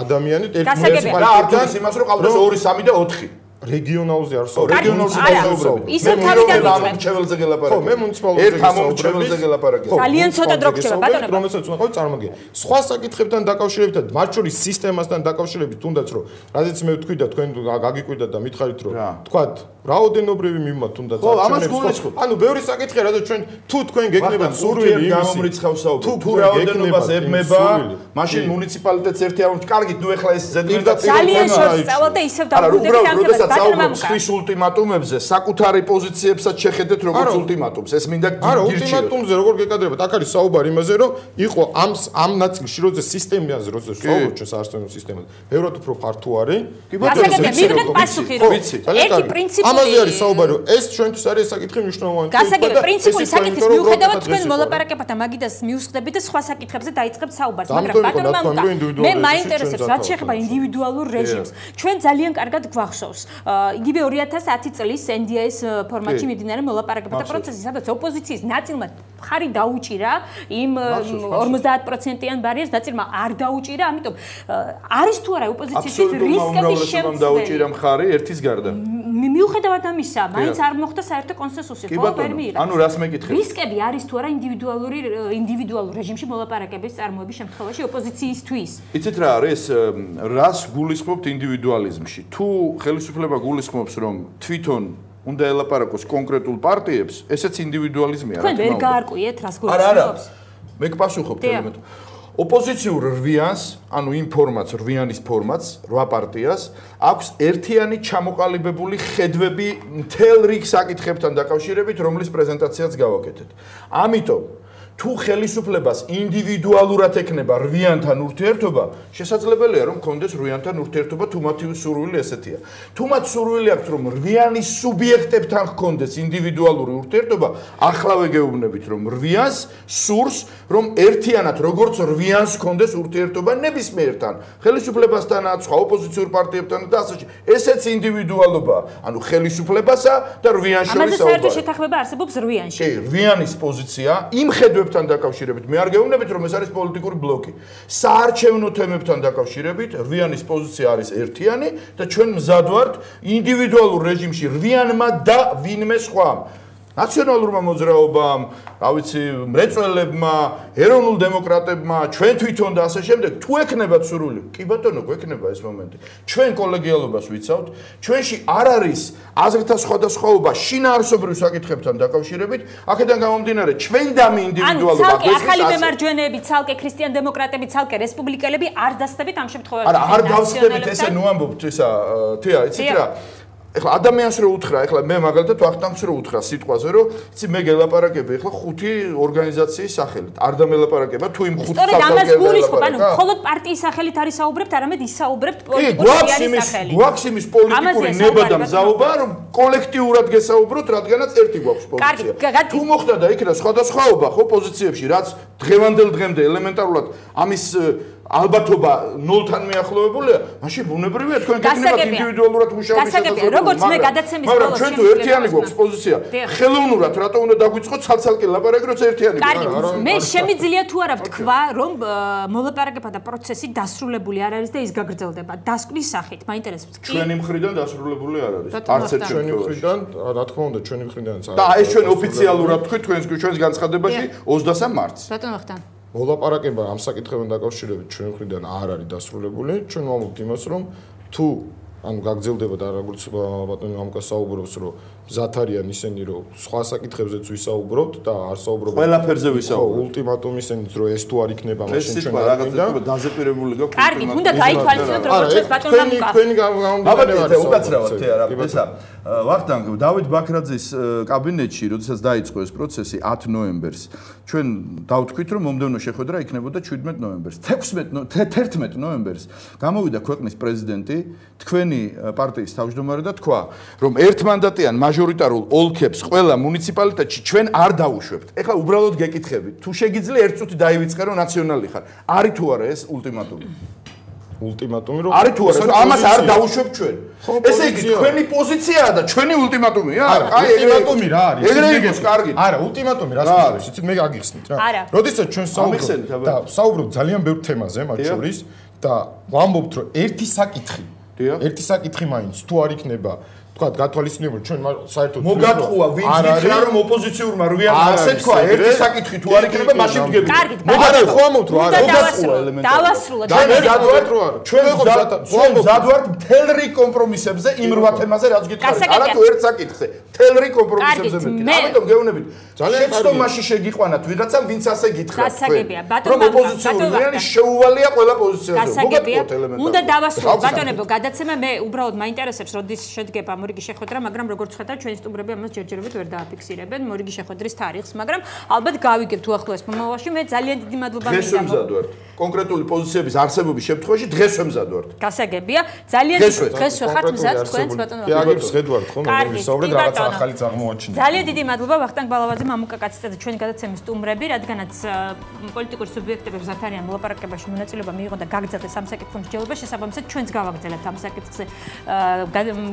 ადამიანი ერთი და არ თulis იმას რომ ყავდეს 2 3 და 4 რეგიონალზე არ საუბრობ. რეგიონალზე საუბრობ. ისე თავიდან ამ მრჩეველზე გელაპარაკე. ხო, მე მუნიციპალურზე ერთ ამ მრჩეველზე გელაპარაკე. ძალიან ცოტა დრო გრჩება ბატონო. რომელსაც უნდა ყავი წარმოგე. სხვა საკითხებთან დაკავშირებით და მათ შორის სისტემასთან დაკავშირებით თუნდაც რომ რადგან მე ვთქვი და თქვენ გაგიკვირდათ და მითხარით რომ თქვათ რაოდენობრივი მიმართ თუნდაც ხო, ამას გულისხმობ. ანუ ბევრი საკითხია რადგან ჩვენ თუ თქვენ გეკნებათ სურვილი იმის გამომრიცხავს საუბრო. თუ რაოდენობას ებმება, მაშინ მუნიციპალიტეტს ერთი არ უნდა. კარგი, ნუ ეხლა ეს ზედმეტად ძალიან შორს წავალ და ისევ დავუკვირდებით ამ თემას. საუბრობთ ხვის ულტიმატუმებზე, საკუთარი პოზიციებსაც შეხედეთ როგორც ულტიმატუმს. ეს მინდა გირჩიოთ. არა, ულტიმატუმზე როგორ გეკადრებათ? აქ არის საუბარი იმაზე, რომ იყო ამ ამ ნაწილში როზე სისტემაზე, როზე საუბრობთ ჩვენ საარსენო სისტემაზე. ბევრად უფრო ფართო არის. კი ბატონო, მიგდეთ პასუხი რომ ერთი პრინციპი ამაზე არის საუბარი, რომ ეს ჩვენთვის არის საკითხი მნიშვნელოვანი. გასაგებია, პრინციპული საკითხის მიუხედავად თქვენ მოლაპარაკებათ და მაგიდას მიუსხდებით და სხვა საკითხებზე დაიწყებთ საუბარს, მაგრამ ბატონო მე მაინტერესებს რაც შეეხება ინდივიდუალურ რეჟიმს. ჩვენ ძალიან კარგად გვახსოვს. იგივე 2010 წლის NDS ფორმატში მიმდინარე მოლაპარაკებათა პროცესი, სადაც ოპოზიციის ნაწილმა ხარი დაუჭირა იმ 50%-იან ბარიერს, ნაწილმა არ დაუჭირა, ამიტომ არის თუ არა ოპოზიციის რისკების შემცველი დაუჭირა მხარი ერთის გარდა. მიუხედავად ამისა, მაინც არ მოხდა საერთო კონსენსუსი, ხო, ფერმიერა. ანუ რას მეკითხები? რისკები არის თუ არა ინდივიდუალური ინდივიდუალურ რეჟიმში მოლაპარაკების წარმოების შემთხვევაში ოპოზიციისთვის? იცით რა არის? რას გულისხმობთ ინდივიდუალიზმში? თუ ხელისუფლება გულისხმობს რომ თვითონ უნდა ელაპარაკოს კონკრეტულ პარტიებს, ესეც ინდივიდუალიზმია რა თქმა უნდა. თქვენ ვერ გაარკვიეთ რას გულისხმობს? მე გპასუხობ თემით. ოპოზიციურ რვიანს, ანუ იმ ფორმატს, რვიანის ფორმატს, რვა პარტიას, აქვს ერთიანი ჩამოყალიბებული ხედვები მთელ რიგ საკითხებთან დაკავშირებით, რომლის პრეზენტაციაც გავაკეთეთ. ამიტომ თუ ხელისუფლებას ინდივიდუალურად ეკნება რვიანთან ურთიერთობა, შესაძლებელია რომ კონდეს რვიანთან ურთიერთობა თუ მათი სურვილი ესეთია. თუ მათ სურვილი აქვს რომ რვიანის სუბიექტებთან ჰქონდეს ინდივიდუალური ურთიერთობა, ახლავე გეუბნებით რომ რვიანს სურს რომ ერთიანად როგორც რვიანს ჰქონდეს ურთიერთობა ნებისმიერთან, ხელისუფლებასთანაც, სხვა ოპოზიციურ პარტიებთან და ასე შემდეგ. ესეც ინდივიდუალობაა, ანუ ხელისუფლებასა და რვიანს შორის საუბარი. ამაზე საერთო შეთანხმება არსებობს რვიანში. კი, რვიანის პოზიცია იმ ხედვ თემებთან დაკავშირებით მე არ გეუბნებით რომ ეს არის პოლიტიკური ბლოკი. საარჩევნო თემებთან დაკავშირებით რვიანის პოზიცია არის ერთიანი და ჩვენ მზად ვართ ინდივიდუალურ რეჟიმში რვიანმა და ვინმე სხვამ. ნაციონალურმა მოძრაობამ, რა ვიცი, მრეწველებმა, ეროვნულ დემოკრატებმა, ჩვენ თვითონ და ასე შემდეგ, თუ ექნებათ სურვილი, კი ბატონო, გვექნება ეს მომენტი. ჩვენ კოლეგიალობას ვიცავთ, ჩვენში არ არის აზრთა სხვადასხვაობა შინაარსობრივ საკითხებთან დაკავშირებით, აქედან გამომდინარე, ჩვენ დამი ინდივიდუალობა გვესმის. ანუ ახალი მემარჯვენეები, ცალკე ქრისტიან დემოკრატები, ცალკე რესპუბლიკელები არ დასწრებით ამ შემთხვევაში. არა, არ დავსწრებით ესე ნუ ამბობთ ისა, თია, იცით რა? ეხლა ადამიანს რო უთხრა, ეხლა მე მაგალითად ვახტანგს რო უთხრა სიტყვაზე, რომ იცი მე გელაპარაკები ეხლა ხუთი ორგანიზაციის სახელით. არ დამელაპარაკება თუ იმ ხუთ სახელით. სწორედ ამას გულისხმობ, ანუ მხოლოდ პარტიის სახელით არის საუბრებთ, არამედ ისაუბრებთ პოლიტიკური სახელით. გვაქვს იმის პოლიტიკური ნება და მზაობა, რომ კოლექტიურად გესაუბროთ, რადგანაც ერთი გვაქვს პოზიცია. თუ მოხდა და იქ რა სხვადასხვაობა ხო პოზიციებში, რაც დღევანდელ დღემდე ელემენტარულად ამის ალბათობა 0-თან მიახლოებულია, მაშინ ბუნებრივია თქვენ გეკნებათ ინდივიდუალურად მუშაობის შესაძლებლობა. გასაგებია, როგორც მე გადაცემის ბოლოს მაგრამ ჩვენ თუ ერთიანი გვაქვს პოზიცია, ხელოვნურად რატო უნდა დაგვიწყოთ ცალ-ცალკე ლაპარაკი, როცა ერთიანი გვაქვს? მე შემიძლია თუ არა ვთქვა, რომ მოლაპარაკება და პროცესი დასრულებული არ არის და ის გაგრძელდება დასკვნის სახით. მაინტერესებს ჩვენი მხრიდან დასრულებული არ არის. არც ერთ ჩვენი მხრიდან, რა თქმა უნდა, ჩვენი მხრიდანაც არის. და ეს ჩვენ ოფიციალურად თქვით ჩვენს ჩვენს განცხადებაში 23 მარტს. რატომ ახთან? მოლაპარაკება ამ საკითხებთან დაკავშირებით ჩვენ მხრიდან არ არის დასრულებული. ჩვენ ვამბობთ იმას, რომ თუ ანუ გაგძელდება და როგორც ბატონო ამკა საუბრობს, რომ მზად არიან ისინი, რომ სხვა საკითხებზეც ვისაუბროთ და არ საუბრობთ ყველაფერზე ვისაუბროთ. ულტიმატუმი ისინიც რომ ეს თუ არ იქნება, მაშინ ჩვენ რაღაცა დაზეპირებული გაქვს. კარგი, უნდა გაითვალისწინოთ როგორც ბატონო ამკა. თქვენი გამოგონებაა. უკაცრავად თე არა, ესა ვახტანგ დავით ბაქრაძის კაბინეტში, როდესაც დაიწყო ეს პროცესი 10 ნოემბერს, ჩვენ დავთქვით, რომ მომდევნო შეხვედრა იქნებოდა 17 ნოემბერს. 16 11 ნოემბერს გამოვიდა ქვეყნის პრეზიდენტი, თქვენი პარტიის თავმჯდომარე და თქვა, რომ ერთმანდატიან მაჟორიტარულ ოლქებს ყველა მუნიციპალიტეტში ჩვენ არ დაუშვებთ. ეხლა უბრალოდ გეკითხები, თუ შეგიძლია ერთ წუთი დაივიწყე რომ ნაციონალი ხარ. არის თუ არა ეს ულტიმატუმი? ულტიმატუმი რომ არის თუ არა ამას არ დაუშვებ ჩვენ. ესე იგი თქვენი პოზიციაა და ჩვენი ულტიმატუმია? აი ულტიმატუმი რა არის? ეგრე იყოს, კარგი. არა, ულტიმატუმი რას არის? იცით მე გაგიხსნით რა. როდესაც ჩვენ საუბრობთ და საუბრობთ ძალიან ბევრ თემაზე მათ შორის და ვამბობთ რომ ერთი საკითხი ერთი საკითხი მაინც თუ არ იქნება თქვა გათვალისწინებული. ჩვენ საერთოდ მოგატყუა ვინც გითხრა რომ ოპოზიციურმა რვიან ასე თქვა ერთი საკითხი თუ არ იქნება მაშინ დგები კარგი მოგარა ხო ამოთ რა მოგატყუა ელემენტი დავასრულოთ ჩვენ გადავართ ჩვენ ჩვენ ზადვართ თელრი კომპრომისებზე იმ რვა თემაზე რაც გითხარით არა თუ ერთ საკითხზე თელრი კომპრომისებზე მეთქი. ამიტომ გეუბნებით ძალიან შეცდომაში შეგიყვანათ ვიღაცამ ვინც ასე გითხრა გასაგებია ბატონო რომ ოპოზიციური რიანი შეუვალია ყველა პოზიციაზე. მოგატყუა ელემენტი უნდა დავასრულოთ ბატონებო გადაცემა მე უბრალოდ მაინტერესებს როდის შედგება მორიგი შეხვედრა, მაგრამ როგორც ხედავთ, ჩვენი სტუმრები ამას ჯერჯერობით ვერ დააფიქსირებენ მორიგი შეხვედრის თარიღს, მაგრამ ალბათ გავიგებთ თუ ახლოს მომავალში. მე ძალიან დიდი მადლობა მინდა. დღეს ვემზადვართ. კონკრეტული პოზიციების არსებობის შემთხვევაში დღეს ვემზადვართ. გასაგებია. ძალიან დღეს ვხართ მზად თქვენს ბატონო. კი, აგებს ხედავთ ხო, მე ვისაუბრეთ რაღაც ახალი წარმოაჩინა. ძალიან დიდი მადლობა ვახტანგ ბალავაძე, მამუკა კაცისტა და ჩვენი გადაცემის სტუმრები, რადგანაც პოლიტიკური სუბიექტები მზად არიან მოლაპარაკებაში მონაწილეობა მიიღონ და გაგზავნეს ამ საკითხის მსჯელობა, შესაბამისად ჩვენც გავაგზავნებთ ამ საკითხზე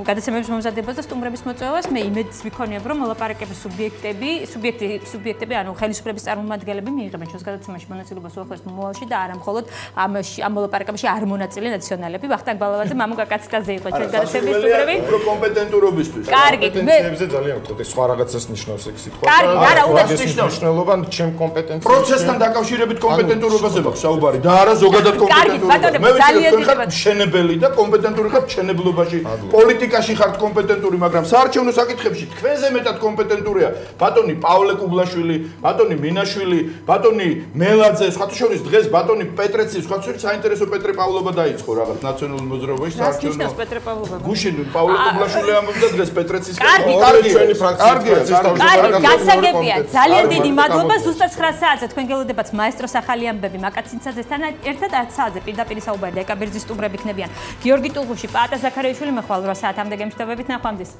გადაცემების მომზადებას და სტუმრების მოწვევას. მე იმედს ვიქონიებ, რომ მოლაპარაკების სუბიექტები, სუბიექტი, სუბიექტები, ანუ ხელისუფლების წარმომადგენლები მიიღებენ ჩვენს გადაცემაში მონაწილეობას უახლოეს მომავალში და არა მხოლოდ ამ ამ მოლაპარაკებაში არ მონაწილე ნაციონალები. ვახტანგ ბალავაძე, მამუკა კაციტაზე იყო ჩვენ გადაცემის სტუმრები. უფრო კომპეტენტურობისთვის. კარგი, მე პოტენციებზე ძალიან ვთქვი, სხვა რაღაცას ნიშნავს ეს სიტყვა. კარგი, არა, უნდა მნიშვნელობა ჩემ კომპეტენციას. პროცესთან დაკავშირებით კომპეტენტურობაზე მაქვს საუბარი და არა ზოგადად კომპეტენტურობა. მე ვიცი, რომ შენებელი და კომპეტენტური ხარ შენებლობაში. პოლიტიკაში ხართ კომპეტენტური, მაგრამ საარჩევნო საკითხებში თქვენზე მეტად კომპეტენტურია ბატონი პავლე კუბლაშვილი, ბატონი მინაშვილი, ბატონი მელაძე, სხვათა შორის დღეს ბატონი პეტრეცი, სხვათა შორის საინტერესო პეტრე პავლობა დაიწყო რაღაც ნაციონალურ მოძრაობაში საარჩევნო. რა პეტრე პავლობა? გუშინ პავლე კუბლაშვილი ამბობდა დღეს პეტრეცის კარგი ჩვენი ფრაქციის კარგი, გასაგებია. ძალიან დიდი მადლობა ზუსტად 9 საათზე თქვენ გელოდებათ მაესტროს ახალი ამბები მაკაცინცაძესთან ერთად 10 საათზე პირდაპირ საუბარი და ეკაბერძის სტუმრები ხნებიან. გიორგი ტულღუში, პაატა ზაქარიაშვილი მე ხვალ 8 საათამდე გემშვიდობებით Давид Напандис.